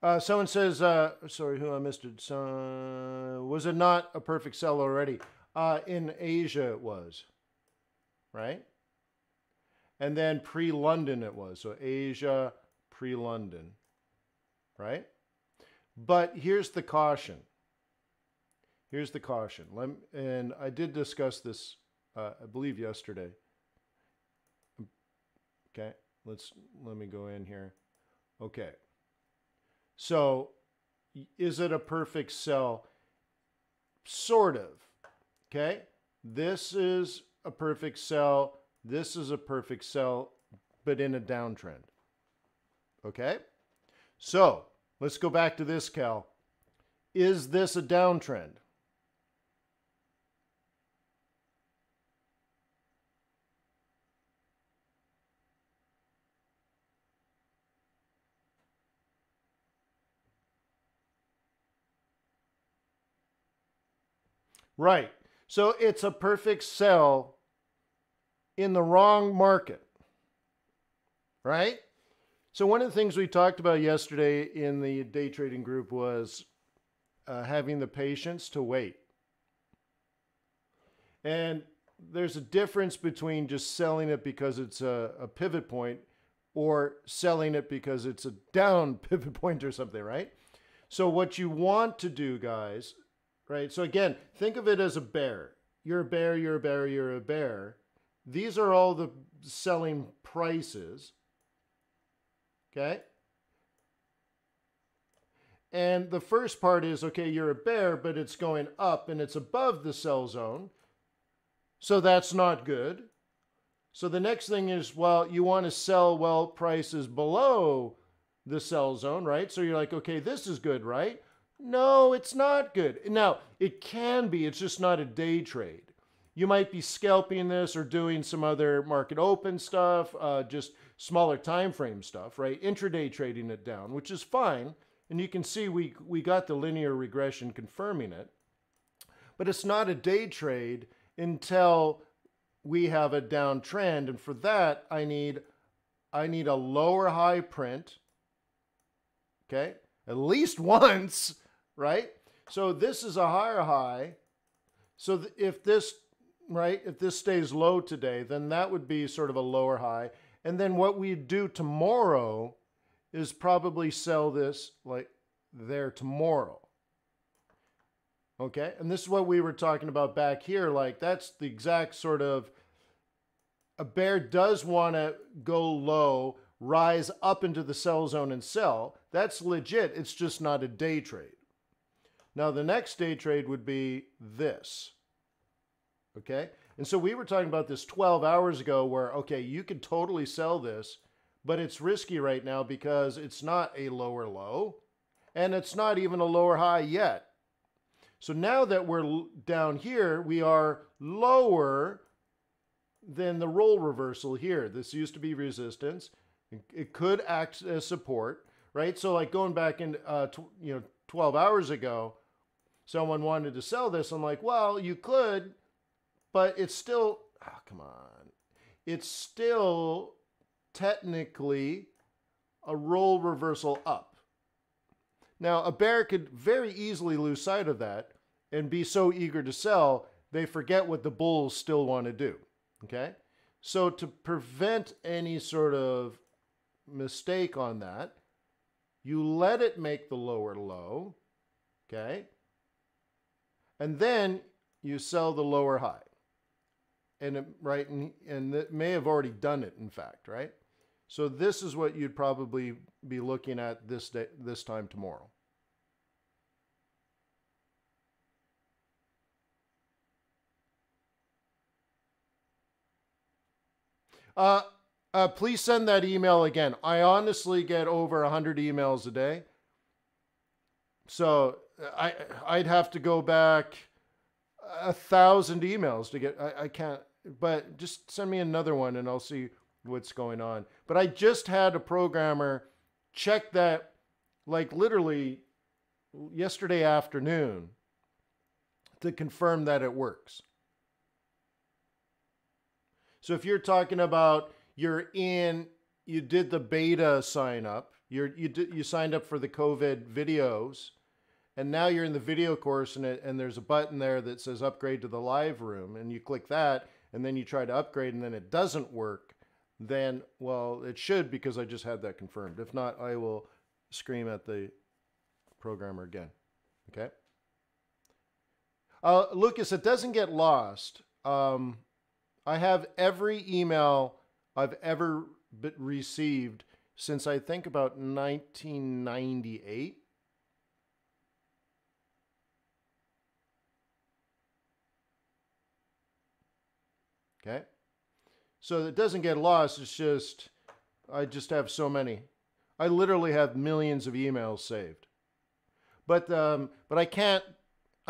Uh, someone says, uh, sorry, who I missed it. So, was it not a perfect sell already? Uh, in Asia, it was, right? And then pre London, it was. So, Asia, pre London right? But here's the caution. Here's the caution. Let, and I did discuss this, uh, I believe, yesterday. Okay, let's let me go in here. Okay. So, is it a perfect sell? Sort of. Okay. This is a perfect sell. This is a perfect sell, but in a downtrend. Okay. So, Let's go back to this, Cal. Is this a downtrend? Right. So it's a perfect sell in the wrong market. Right? So, one of the things we talked about yesterday in the day trading group was uh, having the patience to wait. And there's a difference between just selling it because it's a, a pivot point or selling it because it's a down pivot point or something, right? So, what you want to do, guys, right? So, again, think of it as a bear. You're a bear, you're a bear, you're a bear. These are all the selling prices Okay? And the first part is okay, you're a bear, but it's going up and it's above the sell zone. So that's not good. So the next thing is, well, you want to sell well prices below the sell zone, right? So you're like, okay, this is good, right? No, it's not good. Now, it can be, it's just not a day trade. You might be scalping this or doing some other market open stuff, uh, just smaller time frame stuff, right? Intraday trading it down, which is fine. And you can see we, we got the linear regression confirming it. But it's not a day trade until we have a downtrend. And for that, I need, I need a lower high print, okay? At least once, right? So this is a higher high. So if this, right, if this stays low today, then that would be sort of a lower high. And then what we'd do tomorrow is probably sell this like there tomorrow. Okay? And this is what we were talking about back here. Like, that's the exact sort of. A bear does want to go low, rise up into the sell zone and sell. That's legit. It's just not a day trade. Now, the next day trade would be this. Okay? And so we were talking about this 12 hours ago where, okay, you could totally sell this, but it's risky right now because it's not a lower low and it's not even a lower high yet. So now that we're down here, we are lower than the role reversal here. This used to be resistance. It could act as support, right? So like going back in, uh, you know, 12 hours ago, someone wanted to sell this. I'm like, well, you could, but it's still, oh, come on. It's still technically a role reversal up. Now, a bear could very easily lose sight of that and be so eager to sell, they forget what the bulls still want to do. Okay? So, to prevent any sort of mistake on that, you let it make the lower low. Okay? And then you sell the lower high and it, right and and may have already done it in fact right so this is what you'd probably be looking at this day this time tomorrow uh, uh, please send that email again. I honestly get over 100 emails a day. So I, I'd have to go back a thousand emails to get, I, I can't, but just send me another one and I'll see what's going on. But I just had a programmer check that like literally yesterday afternoon to confirm that it works. So if you're talking about you're in, you did the beta sign up, you're, you, did, you signed up for the COVID videos, and now you're in the video course and, it, and there's a button there that says upgrade to the live room, and you click that, and then you try to upgrade and then it doesn't work, then, well, it should because I just had that confirmed. If not, I will scream at the programmer again. Okay? Uh, Lucas, it doesn't get lost. Um, I have every email I've ever received since I think about 1998. Okay. So it doesn't get lost. It's just, I just have so many. I literally have millions of emails saved. But, um, but I can't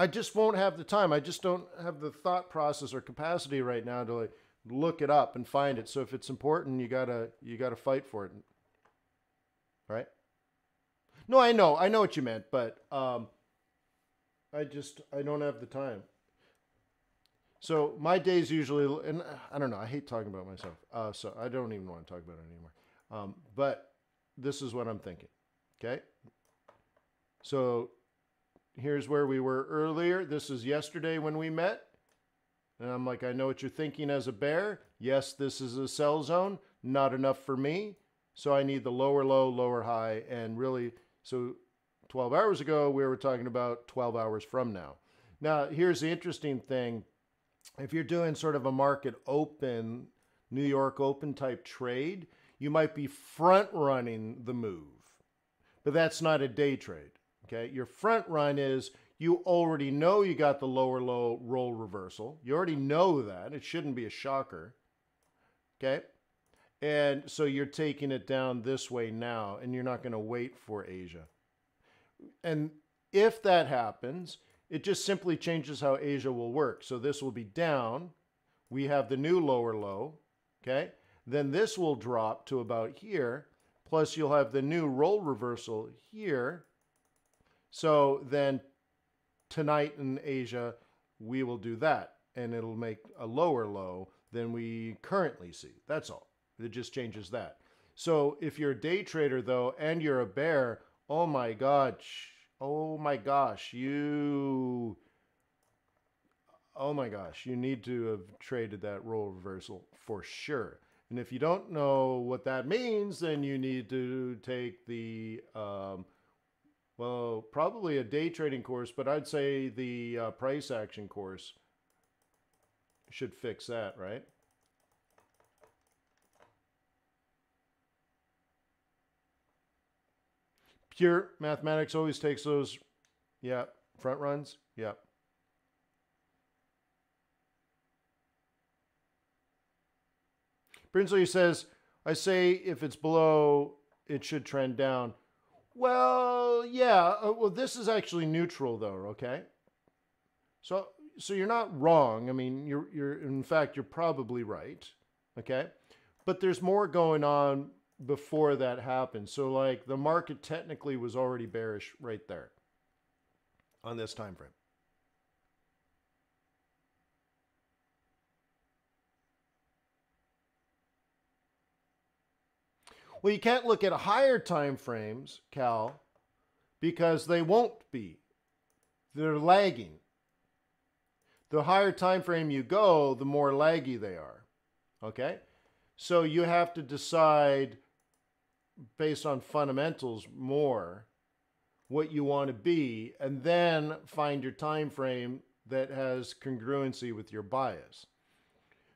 I just won't have the time. I just don't have the thought process or capacity right now to like look it up and find it. So if it's important, you gotta you gotta fight for it. Right? No, I know, I know what you meant, but um, I just I don't have the time. So my days usually, and I don't know, I hate talking about myself, uh, so I don't even want to talk about it anymore. Um, but this is what I'm thinking. Okay. So here's where we were earlier. This is yesterday when we met. And I'm like, I know what you're thinking as a bear. Yes, this is a sell zone. Not enough for me. So I need the lower low, lower high. And really, so 12 hours ago, we were talking about 12 hours from now. Now, here's the interesting thing. If you're doing sort of a market open, New York open type trade, you might be front running the move. But that's not a day trade. Okay, your front run is you already know you got the lower low role reversal. You already know that. It shouldn't be a shocker. Okay, and so you're taking it down this way now, and you're not going to wait for Asia. And if that happens, it just simply changes how Asia will work. So this will be down. We have the new lower low. Okay, then this will drop to about here. Plus, you'll have the new role reversal here so then tonight in Asia, we will do that and it'll make a lower low than we currently see. That's all. It just changes that. So if you're a day trader though and you're a bear, oh my gosh, oh my gosh, you oh my gosh, you need to have traded that role reversal for sure. And if you don't know what that means, then you need to take the um, well, probably a day trading course, but I'd say the uh, price action course should fix that, right? Pure mathematics always takes those, yeah, front runs, yeah. Brinsley says, I say if it's below, it should trend down. Well, yeah. Uh, well, this is actually neutral, though. Okay. So, so you're not wrong. I mean, you're you're in fact you're probably right. Okay, but there's more going on before that happened. So, like the market technically was already bearish right there on this time frame. Well, you can't look at higher time frames, Cal, because they won't be. They're lagging. The higher time frame you go, the more laggy they are. Okay? So you have to decide based on fundamentals more what you want to be and then find your time frame that has congruency with your bias.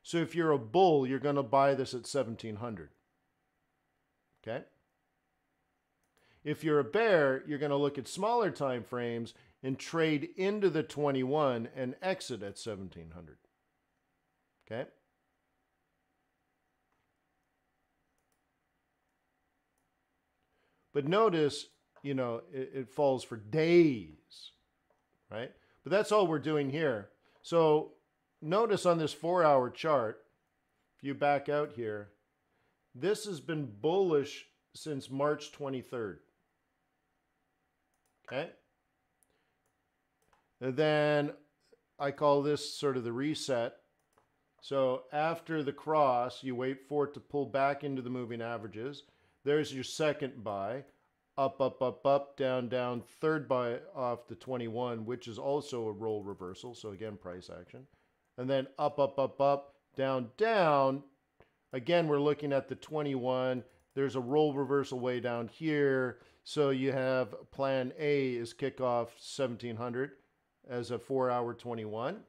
So if you're a bull, you're going to buy this at 1700. Okay? If you're a bear, you're going to look at smaller time frames and trade into the 21 and exit at 1700. Okay? But notice, you know, it, it falls for days, right? But that's all we're doing here. So notice on this four hour chart, if you back out here, this has been bullish since March 23rd. Okay. And then I call this sort of the reset. So after the cross, you wait for it to pull back into the moving averages. There's your second buy. Up, up, up, up, down, down. Third buy off the 21, which is also a role reversal. So again, price action. And then up, up, up, up, down, down. Again, we're looking at the 21. There's a role reversal way down here. So you have plan A is kickoff 1700 as a four hour 21,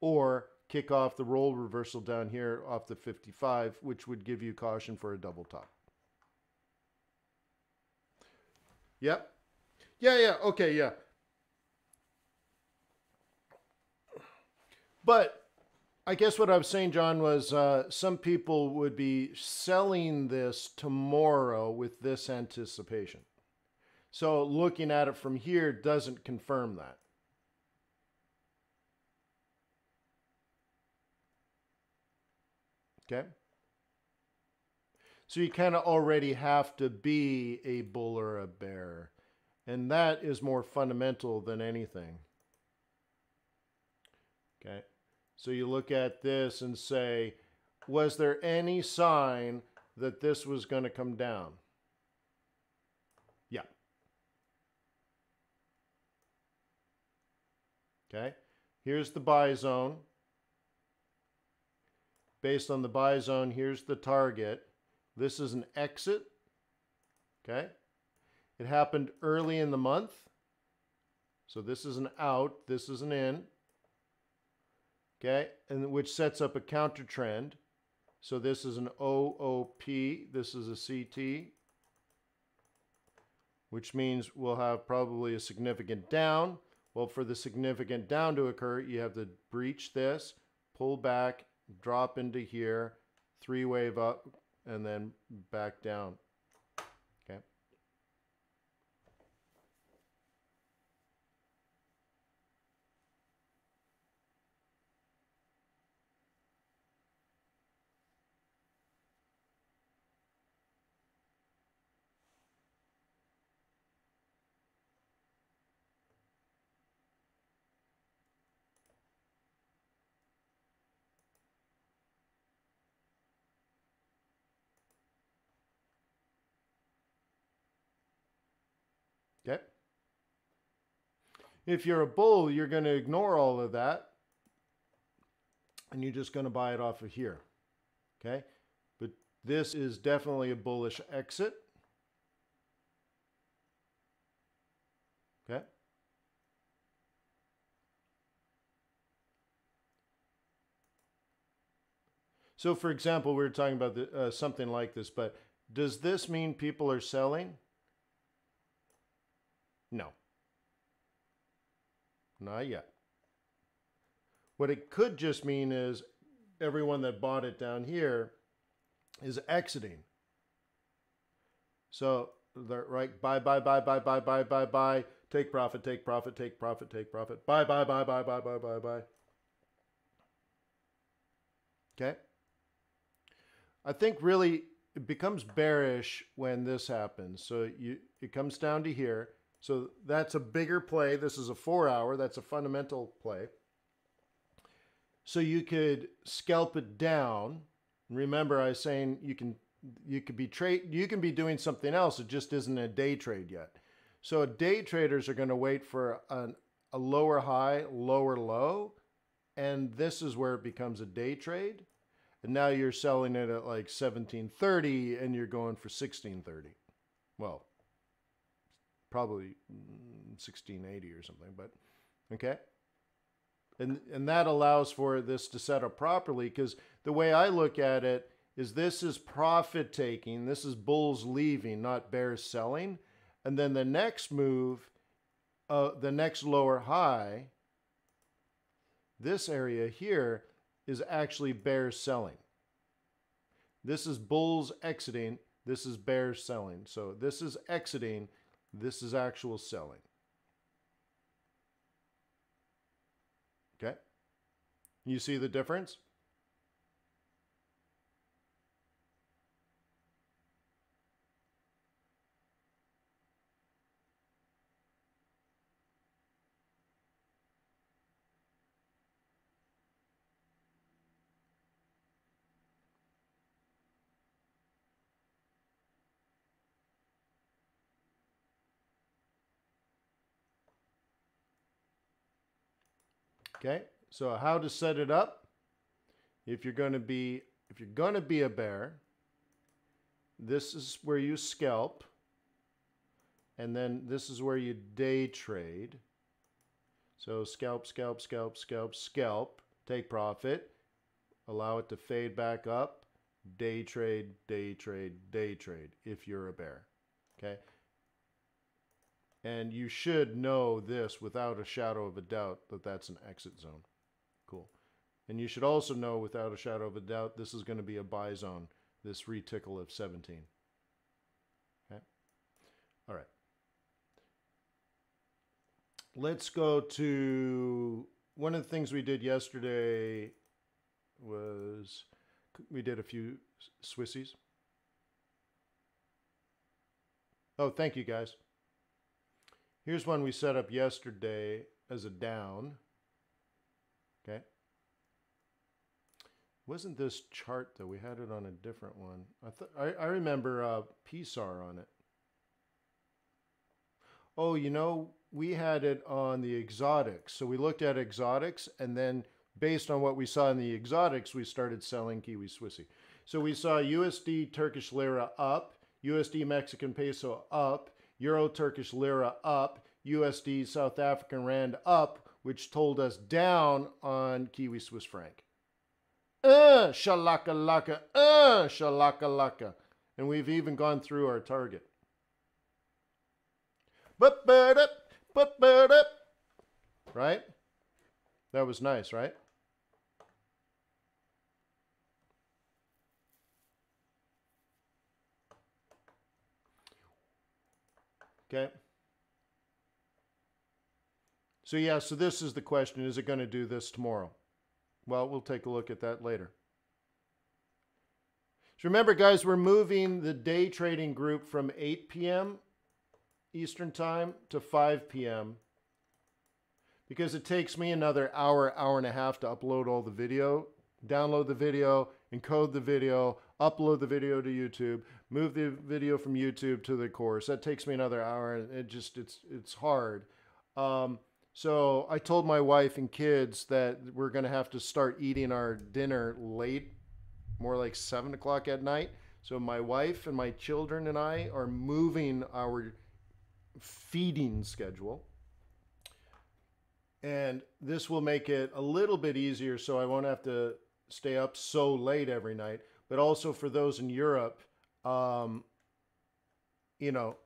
or kick off the role reversal down here off the 55, which would give you caution for a double top. Yep. Yeah, yeah, okay, yeah. But I guess what I was saying, John, was uh, some people would be selling this tomorrow with this anticipation. So looking at it from here doesn't confirm that. Okay? So you kind of already have to be a bull or a bear. And that is more fundamental than anything. Okay? So you look at this and say, was there any sign that this was going to come down? Yeah. Okay? Here's the buy zone. Based on the buy zone, here's the target. This is an exit. Okay? It happened early in the month. So this is an out, this is an in. Okay? And which sets up a counter trend. So this is an OOP, this is a CT, which means we'll have probably a significant down. Well, for the significant down to occur, you have to breach this, pull back, drop into here, three wave up, and then back down. Okay. Okay. If you're a bull, you're going to ignore all of that and you're just going to buy it off of here. Okay. But this is definitely a bullish exit. Okay. So, for example, we were talking about the, uh, something like this, but does this mean people are selling? No. Not yet. What it could just mean is everyone that bought it down here is exiting. So they're right, buy, buy, buy, buy, buy, buy, buy, buy, take profit, take profit, take profit, take profit, buy, buy, buy, buy, buy, buy, buy, buy. Okay. I think really it becomes bearish when this happens. So you it comes down to here. So that's a bigger play. This is a four hour. That's a fundamental play. So you could scalp it down. Remember, I was saying you can you could be trade you can be doing something else. It just isn't a day trade yet. So day traders are going to wait for an, a lower high, lower low, and this is where it becomes a day trade. And now you're selling it at like 1730 and you're going for 1630. Well, probably 1680 or something, but okay. And and that allows for this to set up properly because the way I look at it is this is profit taking, this is bulls leaving, not bears selling. And then the next move, uh, the next lower high, this area here is actually bears selling. This is bulls exiting. This is bears selling. So this is exiting. This is actual selling. Okay. You see the difference? Okay, so how to set it up? If you're going to be if you're going to be a bear, this is where you scalp, and then this is where you day trade. So scalp, scalp, scalp, scalp, scalp, take profit, allow it to fade back up, day trade, day trade, day trade if you're a bear. Okay. And you should know this without a shadow of a doubt that that's an exit zone. Cool. And you should also know without a shadow of a doubt this is going to be a buy zone, this retickle of 17. Okay. All right. Let's go to one of the things we did yesterday was we did a few Swissies. Oh, thank you guys. Here's one we set up yesterday as a down. Okay. Wasn't this chart though? We had it on a different one. I th- I, I remember uh, PSAR on it. Oh, you know, we had it on the exotics. So we looked at exotics and then based on what we saw in the exotics, we started selling Kiwi Swissy. So we saw USD Turkish Lira up, USD Mexican Peso up, Euro Turkish Lira up, USD South African Rand up, which told us down on Kiwi Swiss franc. Uh, shalaka laka, uh, shalaka laka. And we've even gone through our target. But but up, but but up. Right? That was nice, right? Okay. So yeah, so this is the question, is it going to do this tomorrow? Well, we'll take a look at that later. So remember, guys, we're moving the day trading group from 8 p.m. Eastern Time to 5 p.m. because it takes me another hour, hour and a half to upload all the video, download the video, encode the video, upload the video to YouTube, move the video from YouTube to the course. That takes me another hour. And it just it's it's hard. Um, so I told my wife and kids that we're going to have to start eating our dinner late, more like seven o'clock at night. So my wife and my children and I are moving our feeding schedule. And this will make it a little bit easier so I won't have to stay up so late every night. But also for those in Europe, um, you know,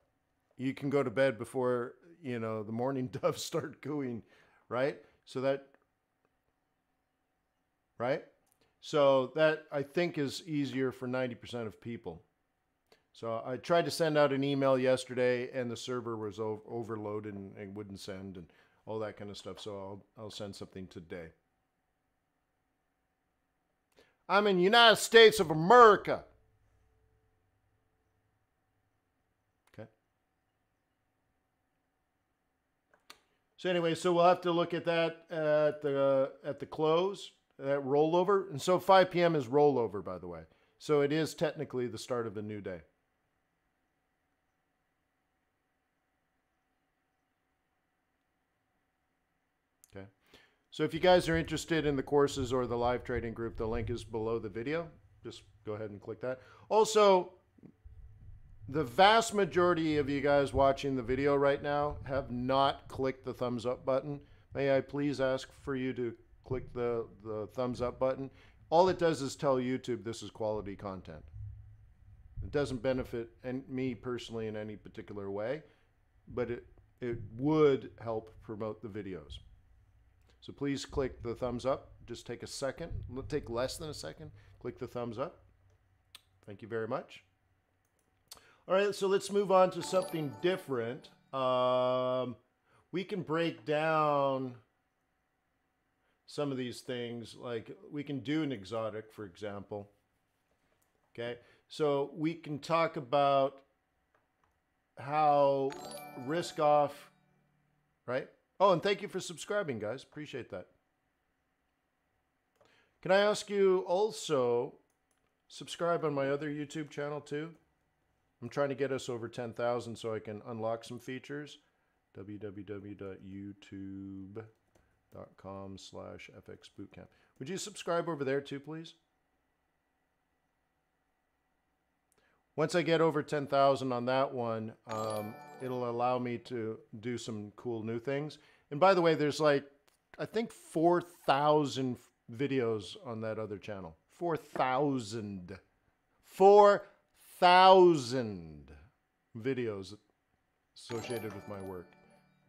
you can go to bed before you know the morning doves start cooing, right? So that, right? So that I think is easier for ninety percent of people. So I tried to send out an email yesterday, and the server was o- overloaded and, and wouldn't send, and all that kind of stuff. So I'll I'll send something today. I'm in United States of America. So anyway, so we'll have to look at that at the at the close, that rollover. And so 5 p.m. is rollover, by the way. So it is technically the start of a new day. Okay. So if you guys are interested in the courses or the live trading group, the link is below the video. Just go ahead and click that. Also, the vast majority of you guys watching the video right now have not clicked the thumbs up button. May I please ask for you to click the, the thumbs up button? All it does is tell YouTube this is quality content. It doesn't benefit and me personally in any particular way, but it, it would help promote the videos. So please click the thumbs up. Just take a second, take less than a second. Click the thumbs up. Thank you very much. All right, so let's move on to something different. Um, we can break down some of these things, like we can do an exotic, for example. Okay, so we can talk about how risk off, right? Oh, and thank you for subscribing, guys. Appreciate that. Can I ask you also subscribe on my other YouTube channel too? I'm trying to get us over 10,000 so I can unlock some features. www.youtube.com slash fxbootcamp. Would you subscribe over there too, please? Once I get over 10,000 on that one, um, it'll allow me to do some cool new things. And by the way, there's like, I think 4,000 videos on that other channel. 4,000. 4,000 videos associated with my work.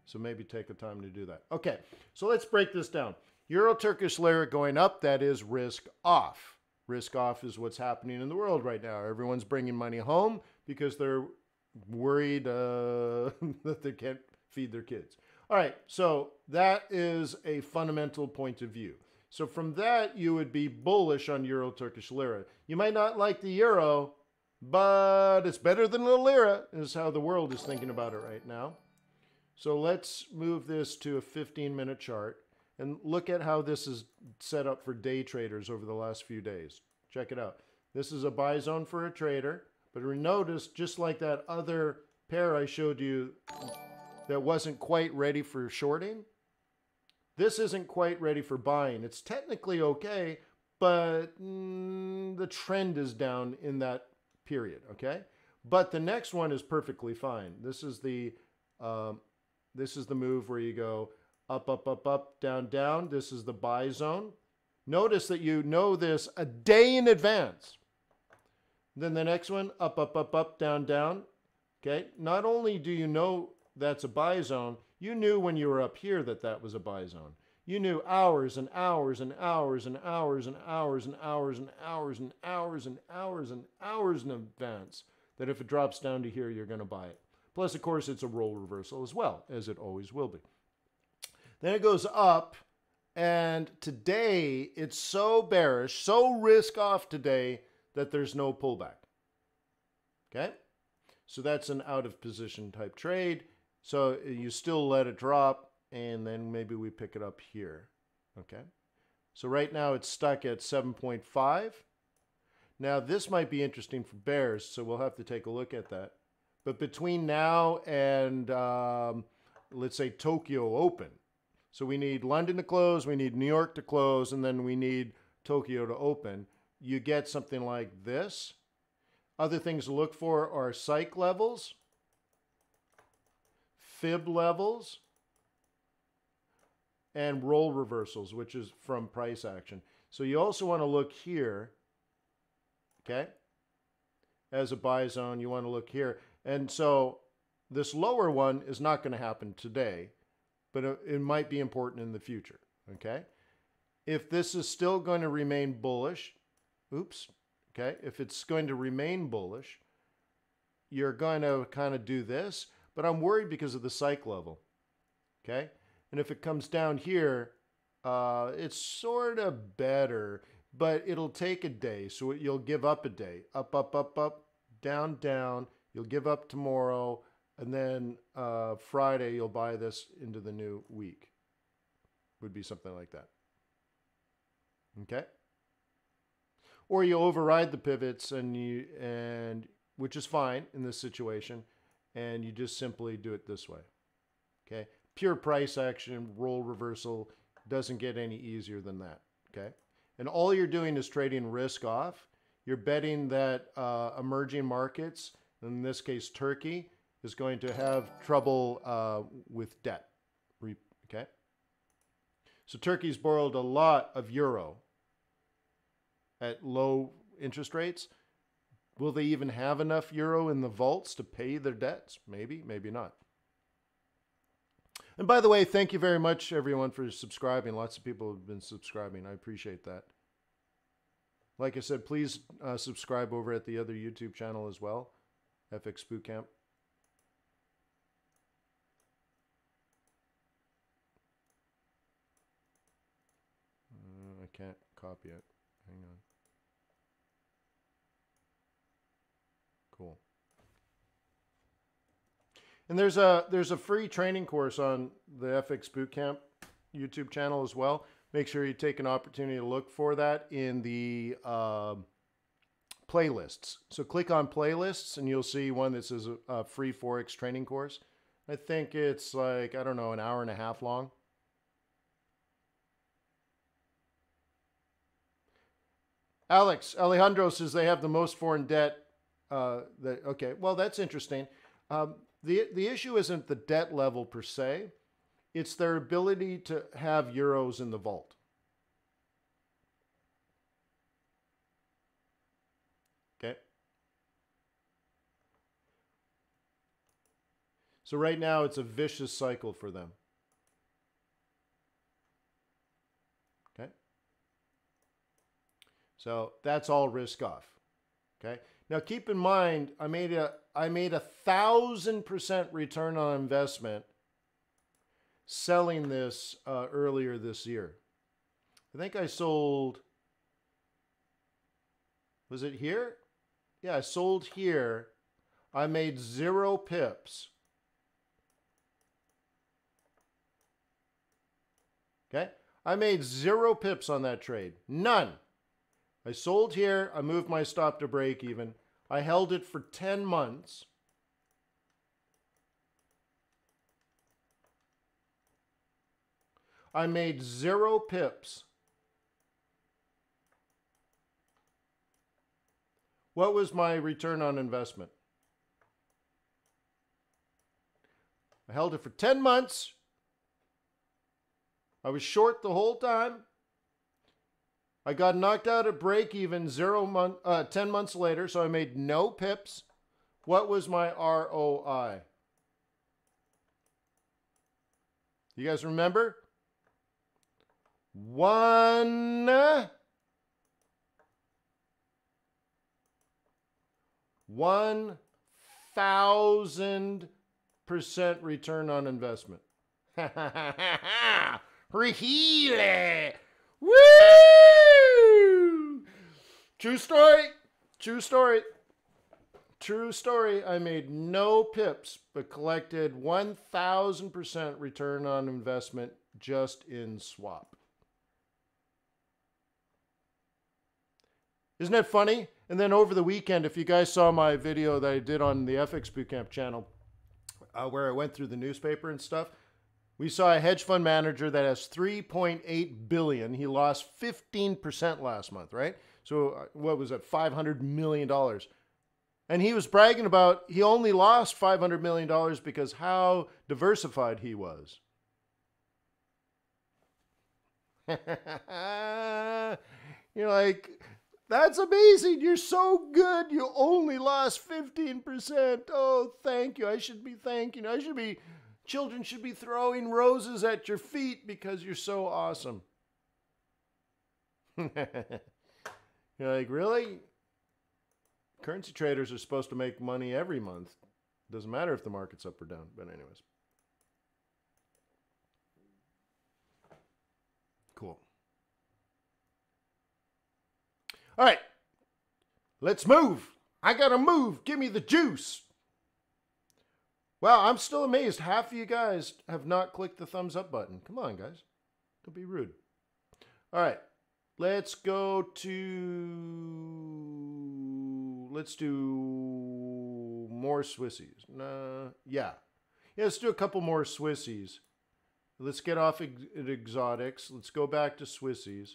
So maybe take the time to do that. Okay, so let's break this down. Euro Turkish lira going up, that is risk off. Risk off is what's happening in the world right now. Everyone's bringing money home because they're worried uh, that they can't feed their kids. All right, so that is a fundamental point of view. So from that, you would be bullish on Euro Turkish lira. You might not like the euro, but it's better than the lira, is how the world is thinking about it right now. So let's move this to a 15 minute chart and look at how this is set up for day traders over the last few days. Check it out. This is a buy zone for a trader, but we notice just like that other pair I showed you that wasn't quite ready for shorting, this isn't quite ready for buying. It's technically okay, but mm, the trend is down in that period, okay? But the next one is perfectly fine. This is the um, this is the move where you go up, up, up, up, down, down. This is the buy zone. Notice that you know this a day in advance. Then the next one, up, up, up, up, down, down. Okay. Not only do you know that's a buy zone, you knew when you were up here that that was a buy zone. You knew hours and hours and hours and hours and hours and hours and hours and hours and hours and hours in advance that if it drops down to here, you're going to buy it. Plus, of course, it's a role reversal as well, as it always will be. Then it goes up, and today it's so bearish, so risk off today that there's no pullback. Okay? So that's an out of position type trade. So uh, you still let it drop, and then maybe we pick it up here. Okay? So right now it's stuck at 7.5. Now this might be interesting for bears, so we'll have to take a look at that. But between now and um, let's say Tokyo Open, so we need London to close, we need New York to close, and then we need Tokyo to open. You get something like this. Other things to look for are psych levels, fib levels, and role reversals, which is from price action. So you also want to look here, okay? As a buy zone, you want to look here. And so this lower one is not going to happen today, but it might be important in the future. Okay. If this is still going to remain bullish, oops, okay, if it's going to remain bullish, you're going to kind of do this, but I'm worried because of the psych level. Okay. And if it comes down here, uh, it's sort of better, but it'll take a day. So you'll give up a day. Up, up, up, up, down, down You'll give up tomorrow, and then uh, Friday you'll buy this into the new week. Would be something like that. Okay. Or you override the pivots and you and which is fine in this situation, and you just simply do it this way. Okay. Pure price action, role reversal doesn't get any easier than that. Okay. And all you're doing is trading risk off. You're betting that uh, emerging markets in this case Turkey, is going to have trouble uh, with debt. Okay? So Turkey's borrowed a lot of euro at low interest rates. Will they even have enough euro in the vaults to pay their debts? Maybe, maybe not. And by the way, thank you very much, everyone, for subscribing. Lots of people have been subscribing. I appreciate that. Like I said, please uh, subscribe over at the other YouTube channel as well FX Boot Camp. Uh, I can't copy it. Hang on. Cool. And there's a there's a free training course on the FX Bootcamp YouTube channel as well. Make sure you take an opportunity to look for that in the uh, playlists. So click on playlists and you'll see one that says a, a free forex training course. I think it's like I don't know an hour and a half long. Alex Alejandro says they have the most foreign debt. Uh, that okay, well that's interesting. Um, the the issue isn't the debt level per se; it's their ability to have euros in the vault. Okay. So right now it's a vicious cycle for them. Okay. So that's all risk off. Okay. Now keep in mind, I made a I made a thousand percent return on investment selling this uh, earlier this year. I think I sold. Was it here? Yeah, I sold here. I made zero pips. Okay, I made zero pips on that trade. None. I sold here. I moved my stop to break even. I held it for 10 months. I made zero pips. What was my return on investment? I held it for 10 months. I was short the whole time. I got knocked out at break even zero month, uh, 10 months later, so I made no pips. What was my ROI? You guys remember? One. One thousand percent return on investment. Rahile! Woo! True story. True story. True story. I made no pips, but collected 1000% return on investment just in swap. Isn't that funny? And then over the weekend, if you guys saw my video that I did on the FX Bootcamp channel, uh, where I went through the newspaper and stuff, we saw a hedge fund manager that has 3.8 billion. He lost 15% last month, right? So uh, what was it? 500 million dollars. And he was bragging about he only lost 500 million dollars because how diversified he was. You're like, that's amazing. You're so good. You only lost 15%. Oh, thank you. I should be thanking. You. I should be Children should be throwing roses at your feet because you're so awesome. you're like, really? Currency traders are supposed to make money every month. Doesn't matter if the market's up or down. But, anyways. Cool. All right. Let's move. I got to move. Give me the juice. Well, I'm still amazed. Half of you guys have not clicked the thumbs up button. Come on, guys. Don't be rude. All right. Let's go to. Let's do more Swissies. Uh, yeah. Yeah, let's do a couple more Swissies. Let's get off ex exotics. Let's go back to Swissies.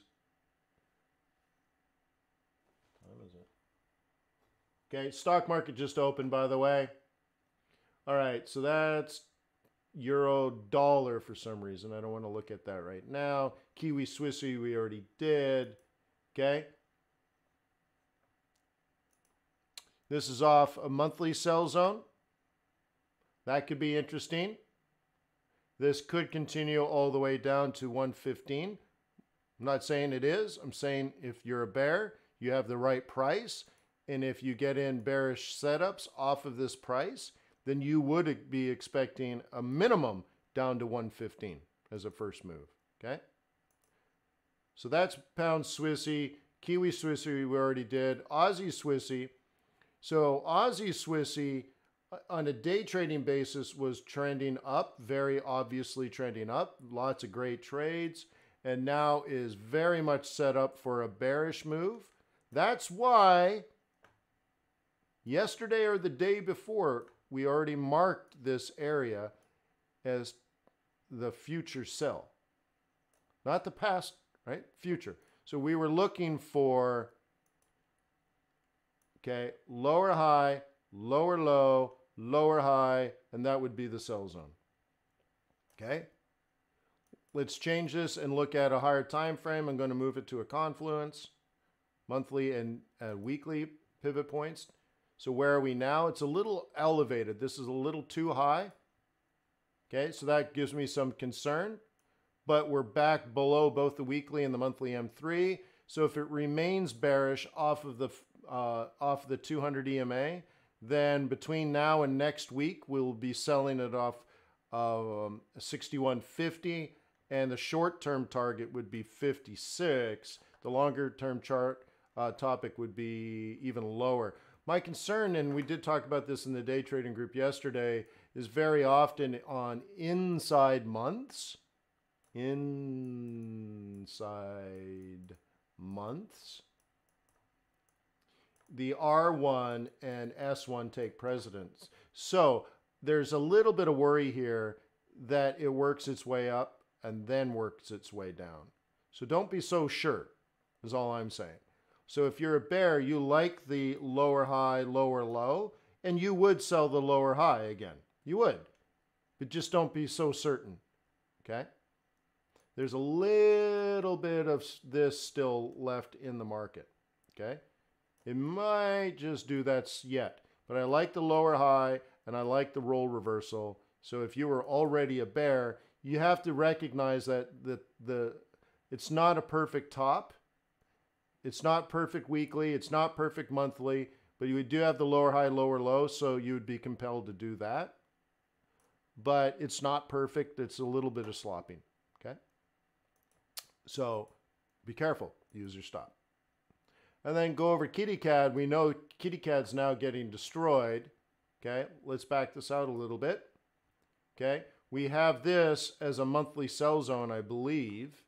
Okay, stock market just opened, by the way. All right, so that's euro dollar for some reason. I don't want to look at that right now. Kiwi Swissy we already did. Okay. This is off a monthly sell zone. That could be interesting. This could continue all the way down to 115. I'm not saying it is. I'm saying if you're a bear, you have the right price And if you get in bearish setups off of this price, then you would be expecting a minimum down to 115 as a first move. Okay. So that's pound Swissy. Kiwi Swissy we already did. Aussie Swissy. So Aussie Swissy uh, on a day trading basis was trending up, very obviously trending up. Lots of great trades and now is very much set up for a bearish move. That's why yesterday or the day before we already marked this area as the future sell. Not the past, right? Future. So we were looking for, okay, lower high, lower low, lower high, and that would be the sell zone. Okay? Let's change this and look at a higher time frame. I'm going to move it to a confluence, monthly and uh, weekly pivot points. So where are we now? It's a little elevated. This is a little too high. Okay, so that gives me some concern. But we're back below both the weekly and the monthly M3. So if it remains bearish off of the uh, off the 200 EMA, then between now and next week, we'll be selling it off um, 6150, and the short-term target would be 56. The longer-term chart uh, topic would be even lower. My concern, and we did talk about this in the day trading group yesterday, is very often on inside months. Inside months. The R1 and S1 take precedence. So there's a little bit of worry here that it works its way up and then works its way down. So don't be so sure, is all I'm saying. So if you're a bear, you like the lower high, lower low, and you would sell the lower high again. You would. But just don't be so certain. Okay? There's a little bit of this still left in the market. Okay? It might just do that yet. But I like the lower high and I like the role reversal. So if you were already a bear, you have to recognize that the, the it's not a perfect top it's not perfect weekly, it's not perfect monthly, but you do have the lower high, lower low, so you would be compelled to do that. But it's not perfect, it's a little bit of slopping, okay? So be careful, use your stop. And then go over kitty KittyCAD. We know kitty KittyCAD's now getting destroyed. Okay, let's back this out a little bit. Okay, we have this as a monthly sell zone, I believe.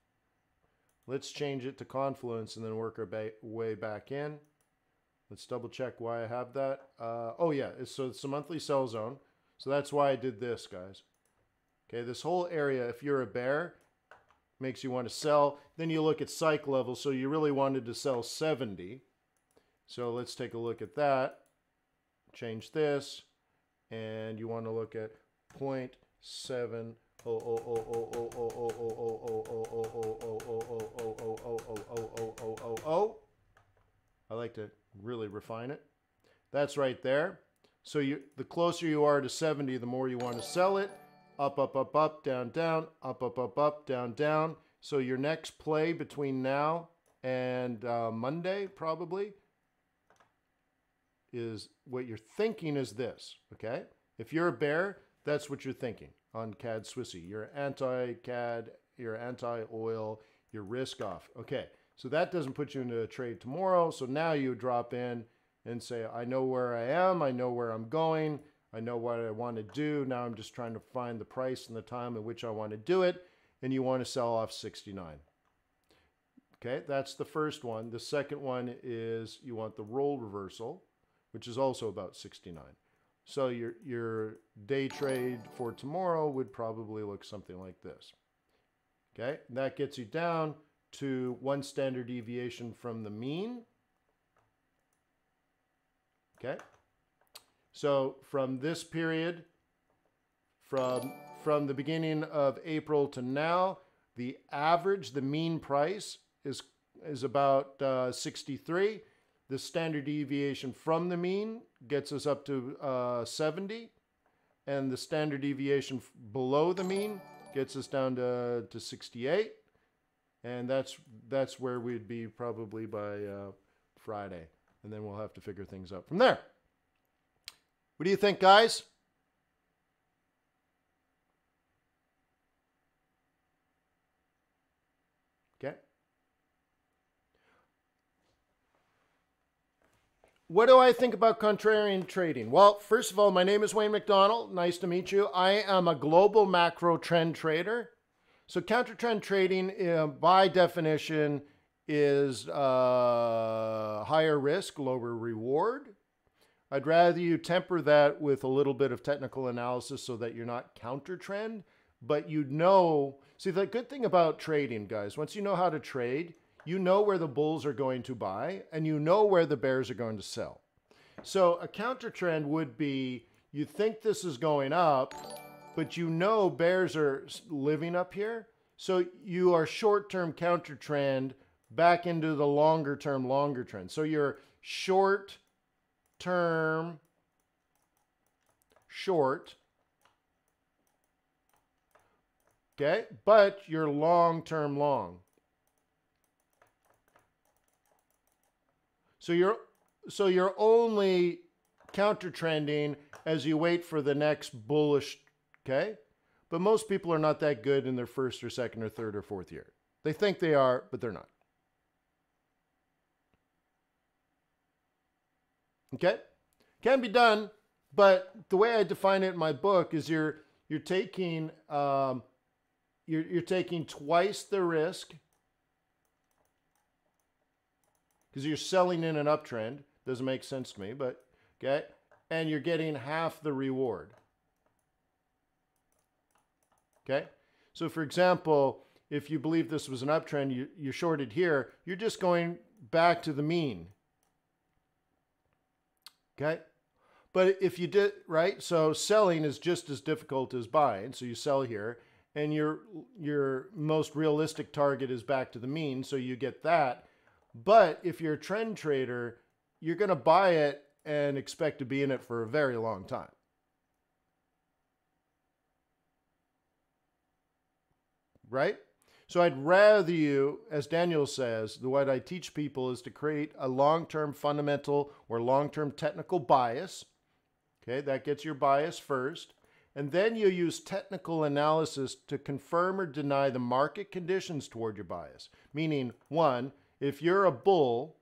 Let's change it to Confluence and then work our ba way back in. Let's double check why I have that. Uh, oh yeah, so it's a monthly sell zone. So that's why I did this, guys. Okay, this whole area, if you're a bear, makes you want to sell. Then you look at psych level, so you really wanted to sell 70. So let's take a look at that. Change this, and you want to look at 0.7 I like to really refine it. That's right there. So you, the closer you are to 70, the more you want to sell it. Up, up, up, up, down, down, up, up, up, up, down, down. So your next play between now and uh, Monday, probably, is what you're thinking is this, okay? If you're a bear, that's what you're thinking on CAD Swissy. You're anti-CAD, you're anti-oil, you're risk off. Okay, so that doesn't put you into a trade tomorrow. So now you drop in and say, I know where I am, I know where I'm going, I know what I want to do. Now I'm just trying to find the price and the time at which I want to do it. And you want to sell off 69. Okay, that's the first one. The second one is you want the role reversal, which is also about 69. So your, your day trade for tomorrow would probably look something like this. Okay, that gets you down to one standard deviation from the mean. Okay, so from this period, from, from the beginning of April to now, the average, the mean price is, is about uh, 63. The standard deviation from the mean gets us up to uh, 70, and the standard deviation below the mean gets us down to, to 68, and that's that's where we'd be probably by uh, Friday. And then we'll have to figure things out from there. What do you think, guys? Okay. What do I think about contrarian trading? Well, first of all, my name is Wayne McDonell. Nice to meet you. I am a global macro trend trader. So, counter trend trading, uh, by definition, is uh, higher risk, lower reward. I'd rather you temper that with a little bit of technical analysis so that you're not counter trend, but you know. See, the good thing about trading, guys, once you know how to trade, you know where the bulls are going to buy and you know where the bears are going to sell. So a counter trend would be you think this is going up, but you know bears are living up here. So you are short term counter trend back into the longer term, longer trend. So you're short term short. Okay, but you're long term long. So you're so you're only counter trending as you wait for the next bullish, okay? But most people are not that good in their first or second or third or fourth year. They think they are, but they're not. Okay? Can be done, but the way I define it in my book is you're you're taking um, you're, you're taking twice the risk because you're selling in an uptrend. Doesn't make sense to me, but okay. And you're getting half the reward. Okay. So, for example, if you believe this was an uptrend, you, you shorted here, you're just going back to the mean. Okay. But if you did, right? So selling is just as difficult as buying. So you sell here and your your most realistic target is back to the mean, so you get that. But if you're a trend trader, you're going to buy it and expect to be in it for a very long time. Right? So I'd rather you, as Daniel says, the what I teach people is to create a long-term fundamental or long-term technical bias. Okay, that gets your bias first. And then you use technical analysis to confirm or deny the market conditions toward your bias. Meaning, one, if you're a bull,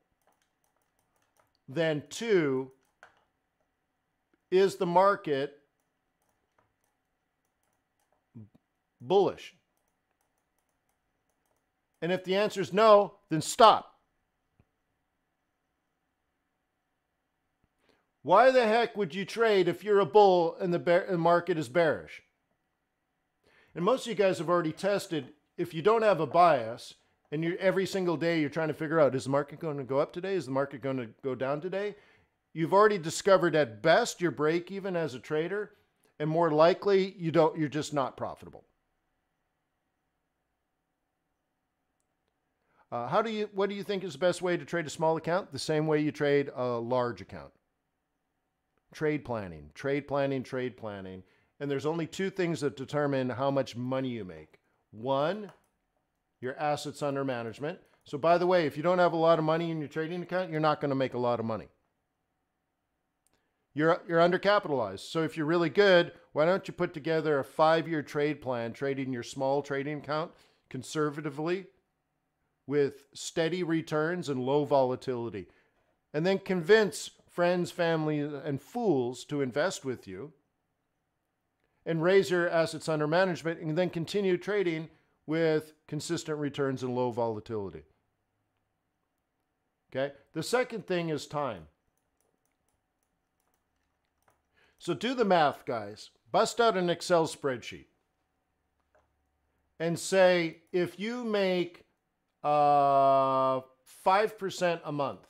then two, is the market bullish? And if the answer is no, then stop. Why the heck would you trade if you're a bull and the, bear, market is bearish? And most of you guys have already tested if you don't have a bias and you every single day you're trying to figure out is the market going to go up today? Is the market going to go down today? You've already discovered at best your break even as a trader and more likely you don't you're just not profitable. Uh, how do you what do you think is the best way to trade a small account? The same way you trade a large account. Trade planning, trade planning, trade planning. And there's only two things that determine how much money you make. One, your assets under management. So by the way, if you don't have a lot of money in your trading account, you're not going to make a lot of money. You're, you're undercapitalized. So if you're really good, why don't you put together a five-year trade plan, trading your small trading account conservatively with steady returns and low volatility. And then convince friends, family, and fools to invest with you and raise your assets under management and then continue trading with consistent returns and low volatility. Okay? The second thing is time. So do the math, guys. Bust out an Excel spreadsheet and say if you make uh, 5% a month.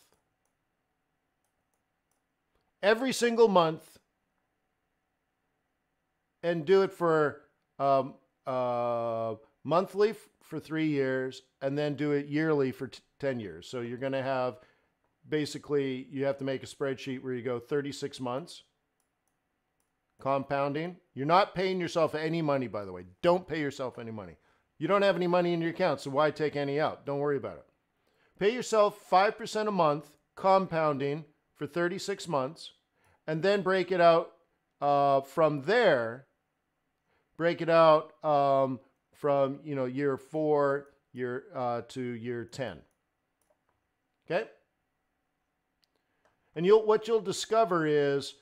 Every single month, and do it for um, uh, monthly f- for three years, and then do it yearly for t- 10 years. So you're going to have basically, you have to make a spreadsheet where you go 36 months compounding. You're not paying yourself any money, by the way. Don't pay yourself any money. You don't have any money in your account, so why take any out? Don't worry about it. Pay yourself 5% a month compounding for 36 months and then break it out uh, from there break it out um, from you know year four year uh, to year 10 okay? And you'll what you'll discover is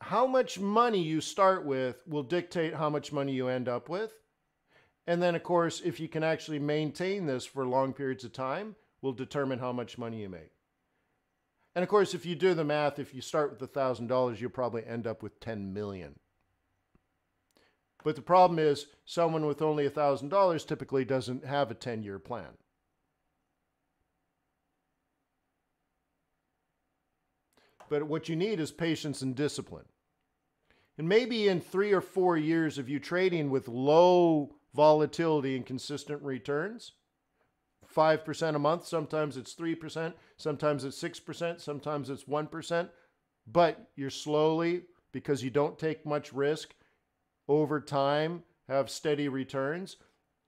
how much money you start with will dictate how much money you end up with. And then of course if you can actually maintain this for long periods of time will determine how much money you make. And of course if you do the math if you start with a thousand dollars you'll probably end up with 10 million but the problem is, someone with only $1,000 typically doesn't have a 10 year plan. But what you need is patience and discipline. And maybe in three or four years of you trading with low volatility and consistent returns, 5% a month, sometimes it's 3%, sometimes it's 6%, sometimes it's 1%, but you're slowly, because you don't take much risk, over time have steady returns,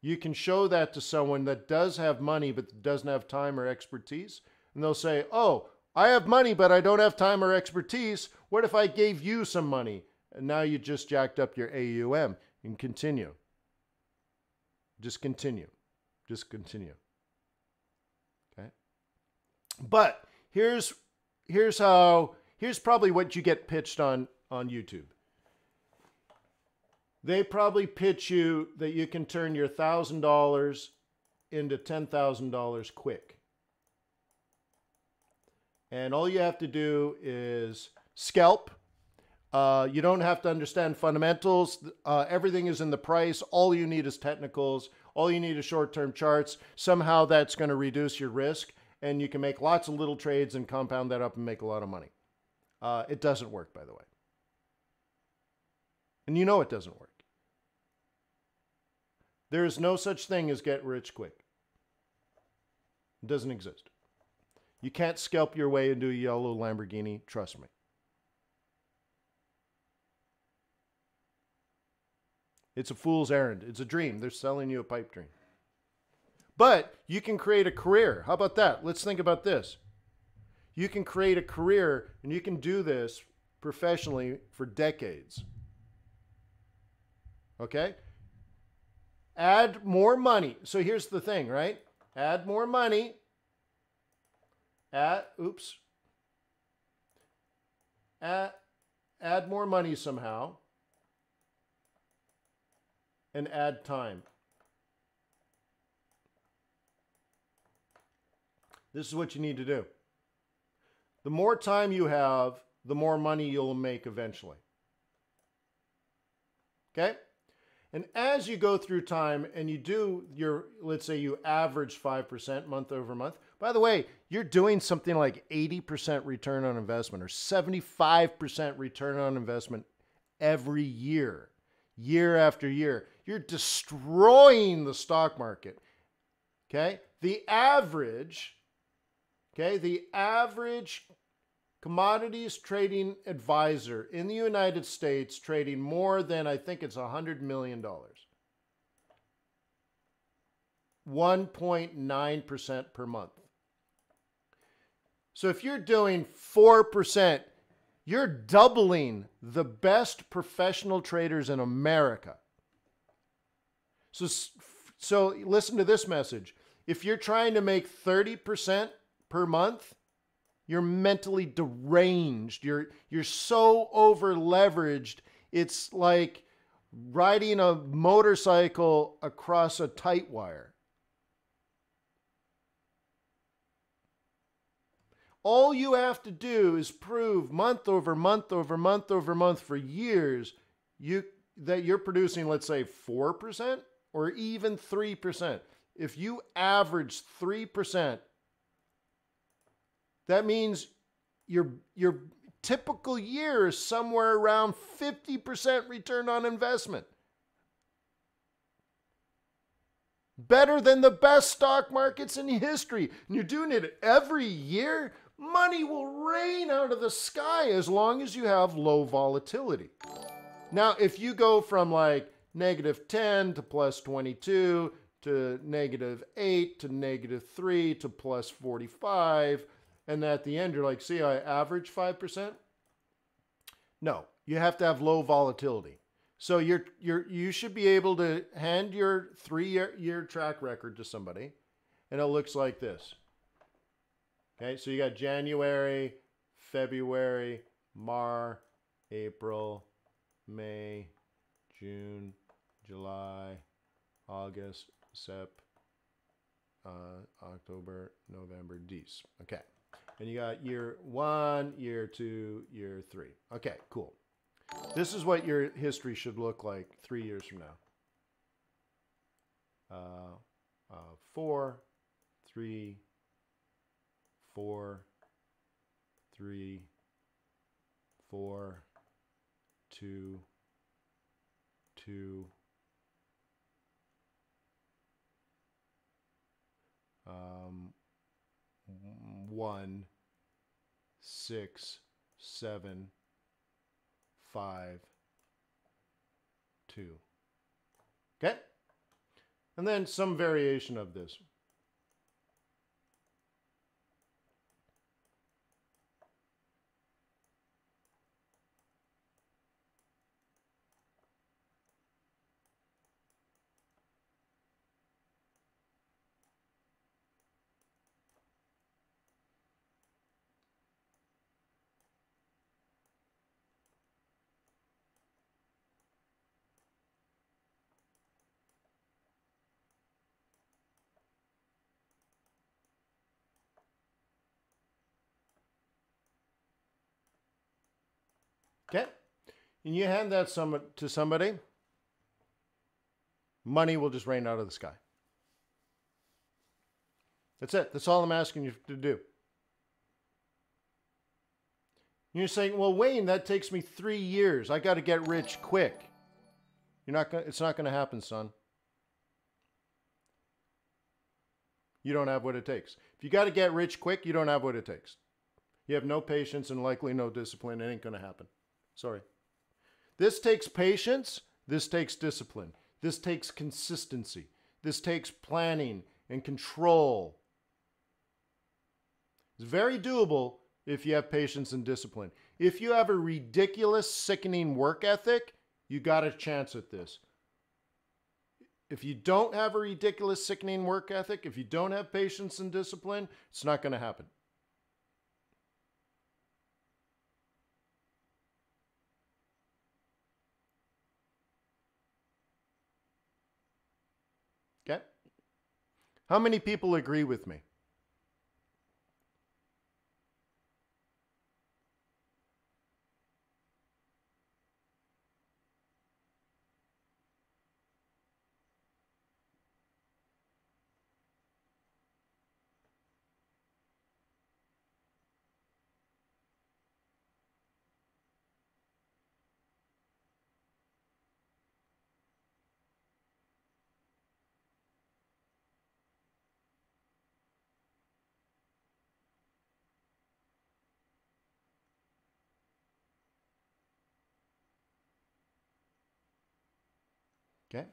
you can show that to someone that does have money but doesn't have time or expertise. And they'll say, Oh, I have money, but I don't have time or expertise. What if I gave you some money? And now you just jacked up your AUM and continue. Just continue. Just continue. Okay. But here's here's how here's probably what you get pitched on on YouTube they probably pitch you that you can turn your $1,000 into $10,000 quick. And all you have to do is scalp. Uh, you don't have to understand fundamentals. Uh, everything is in the price. All you need is technicals. All you need is short term charts. Somehow that's going to reduce your risk, and you can make lots of little trades and compound that up and make a lot of money. Uh, it doesn't work, by the way. And you know it doesn't work. There is no such thing as get rich quick. It doesn't exist. You can't scalp your way into a yellow Lamborghini, trust me. It's a fool's errand. It's a dream. They're selling you a pipe dream. But you can create a career. How about that? Let's think about this. You can create a career and you can do this professionally for decades. Okay? Add more money. So here's the thing, right? Add more money. Add, oops. Add, add more money somehow. And add time. This is what you need to do. The more time you have, the more money you'll make eventually. Okay? And as you go through time and you do your, let's say you average 5% month over month, by the way, you're doing something like 80% return on investment or 75% return on investment every year, year after year. You're destroying the stock market. Okay. The average, okay, the average commodities trading advisor in the United States trading more than I think it's $100 million. 1.9% per month. So if you're doing 4%, you're doubling the best professional traders in America. So, so listen to this message. If you're trying to make 30% per month, you're mentally deranged. You're you're so over leveraged. It's like riding a motorcycle across a tight wire. All you have to do is prove month over month over month over month for years you that you're producing let's say 4% or even 3%. If you average 3% that means your your typical year is somewhere around 50% return on investment. Better than the best stock markets in history. And you're doing it every year. Money will rain out of the sky as long as you have low volatility. Now, if you go from like negative 10 to plus 22 to negative 8 to negative 3 to plus 45 and at the end you're like, see, I average 5%. No, you have to have low volatility. So you're you're you should be able to hand your three year, year track record to somebody, and it looks like this. Okay, so you got January, February, Mar, April, May, June, July, August, Sep, uh, October, November, Dec. Okay. And you got year one, year two, year three. Okay, cool. This is what your history should look like three years from now. Uh, uh, four, three, four, three, four, two, two, um, one, six, seven, five, two. Okay? And then some variation of this. Okay? And you hand that some, to somebody, money will just rain out of the sky. That's it. That's all I'm asking you to do. You're saying, well, Wayne, that takes me three years. I got to get rich quick. You're not gonna, it's not going to happen, son. You don't have what it takes. If you got to get rich quick, you don't have what it takes. You have no patience and likely no discipline. It ain't going to happen. Sorry. This takes patience. This takes discipline. This takes consistency. This takes planning and control. It's very doable if you have patience and discipline. If you have a ridiculous, sickening work ethic, you got a chance at this. If you don't have a ridiculous, sickening work ethic, if you don't have patience and discipline, it's not going to happen. Okay? How many people agree with me? Okay.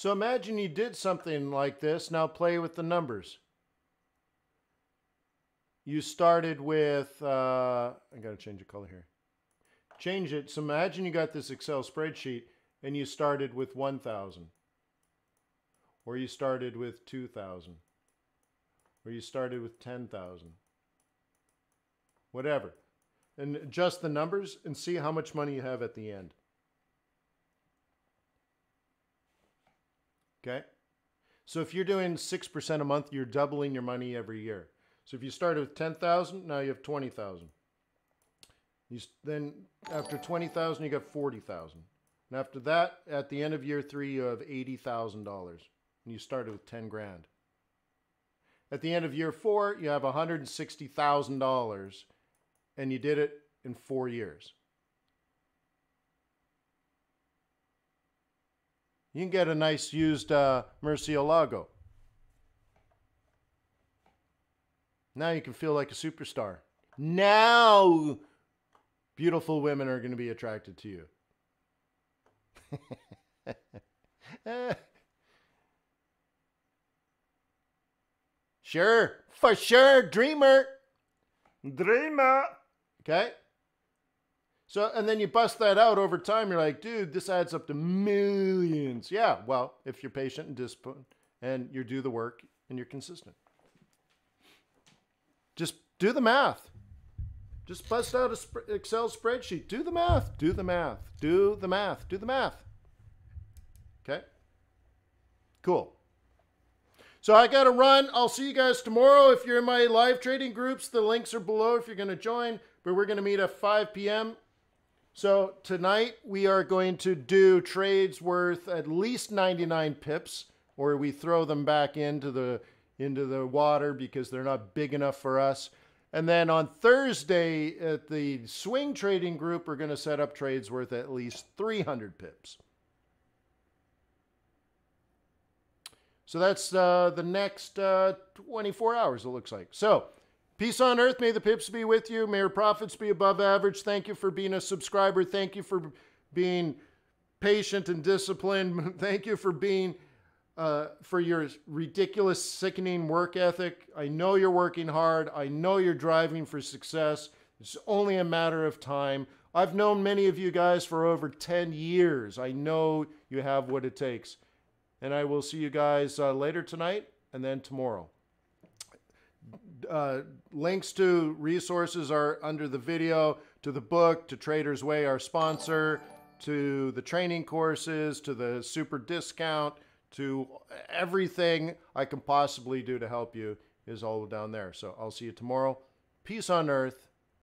So imagine you did something like this. Now play with the numbers. You started with, uh, I got to change the color here. Change it. So imagine you got this Excel spreadsheet and you started with 1,000. Or you started with 2,000. Or you started with 10,000. Whatever. And adjust the numbers and see how much money you have at the end. Okay. So if you're doing 6% a month, you're doubling your money every year. So if you started with 10,000, now you have 20,000. You then after 20,000, you got 40,000. And after that, at the end of year three, you have $80,000. And you started with 10 grand. At the end of year four, you have $160,000 and you did it in four years. You can get a nice used uh, Murcielago. Now you can feel like a superstar. Now, beautiful women are going to be attracted to you. Sure, for sure, dreamer. Dreamer. Okay? So, and then you bust that out over time. You're like, dude, this adds up to millions. Yeah, well, if you're patient and disciplined and you do the work and you're consistent, just do the math. Just bust out a sp- Excel spreadsheet. Do the math. Do the math. Do the math. Do the math. Okay? Cool. So I got to run. I'll see you guys tomorrow. If you're in my live trading groups, the links are below if you're going to join. But we're going to meet at 5 p.m. So tonight we are going to do trades worth at least 99 pips, or we throw them back into the into the water because they're not big enough for us. And then on Thursday at the swing trading group, we're going to set up trades worth at least 300 pips. So that's uh, the next uh, 24 hours, it looks like. So, peace on earth. May the pips be with you. May your profits be above average. Thank you for being a subscriber. Thank you for being patient and disciplined. Thank you for being. Uh, for your ridiculous, sickening work ethic. I know you're working hard. I know you're driving for success. It's only a matter of time. I've known many of you guys for over 10 years. I know you have what it takes. And I will see you guys uh, later tonight and then tomorrow. Uh, links to resources are under the video, to the book, to Trader's Way, our sponsor, to the training courses, to the super discount, to everything I can possibly do to help you is all down there. So I'll see you tomorrow. Peace on earth.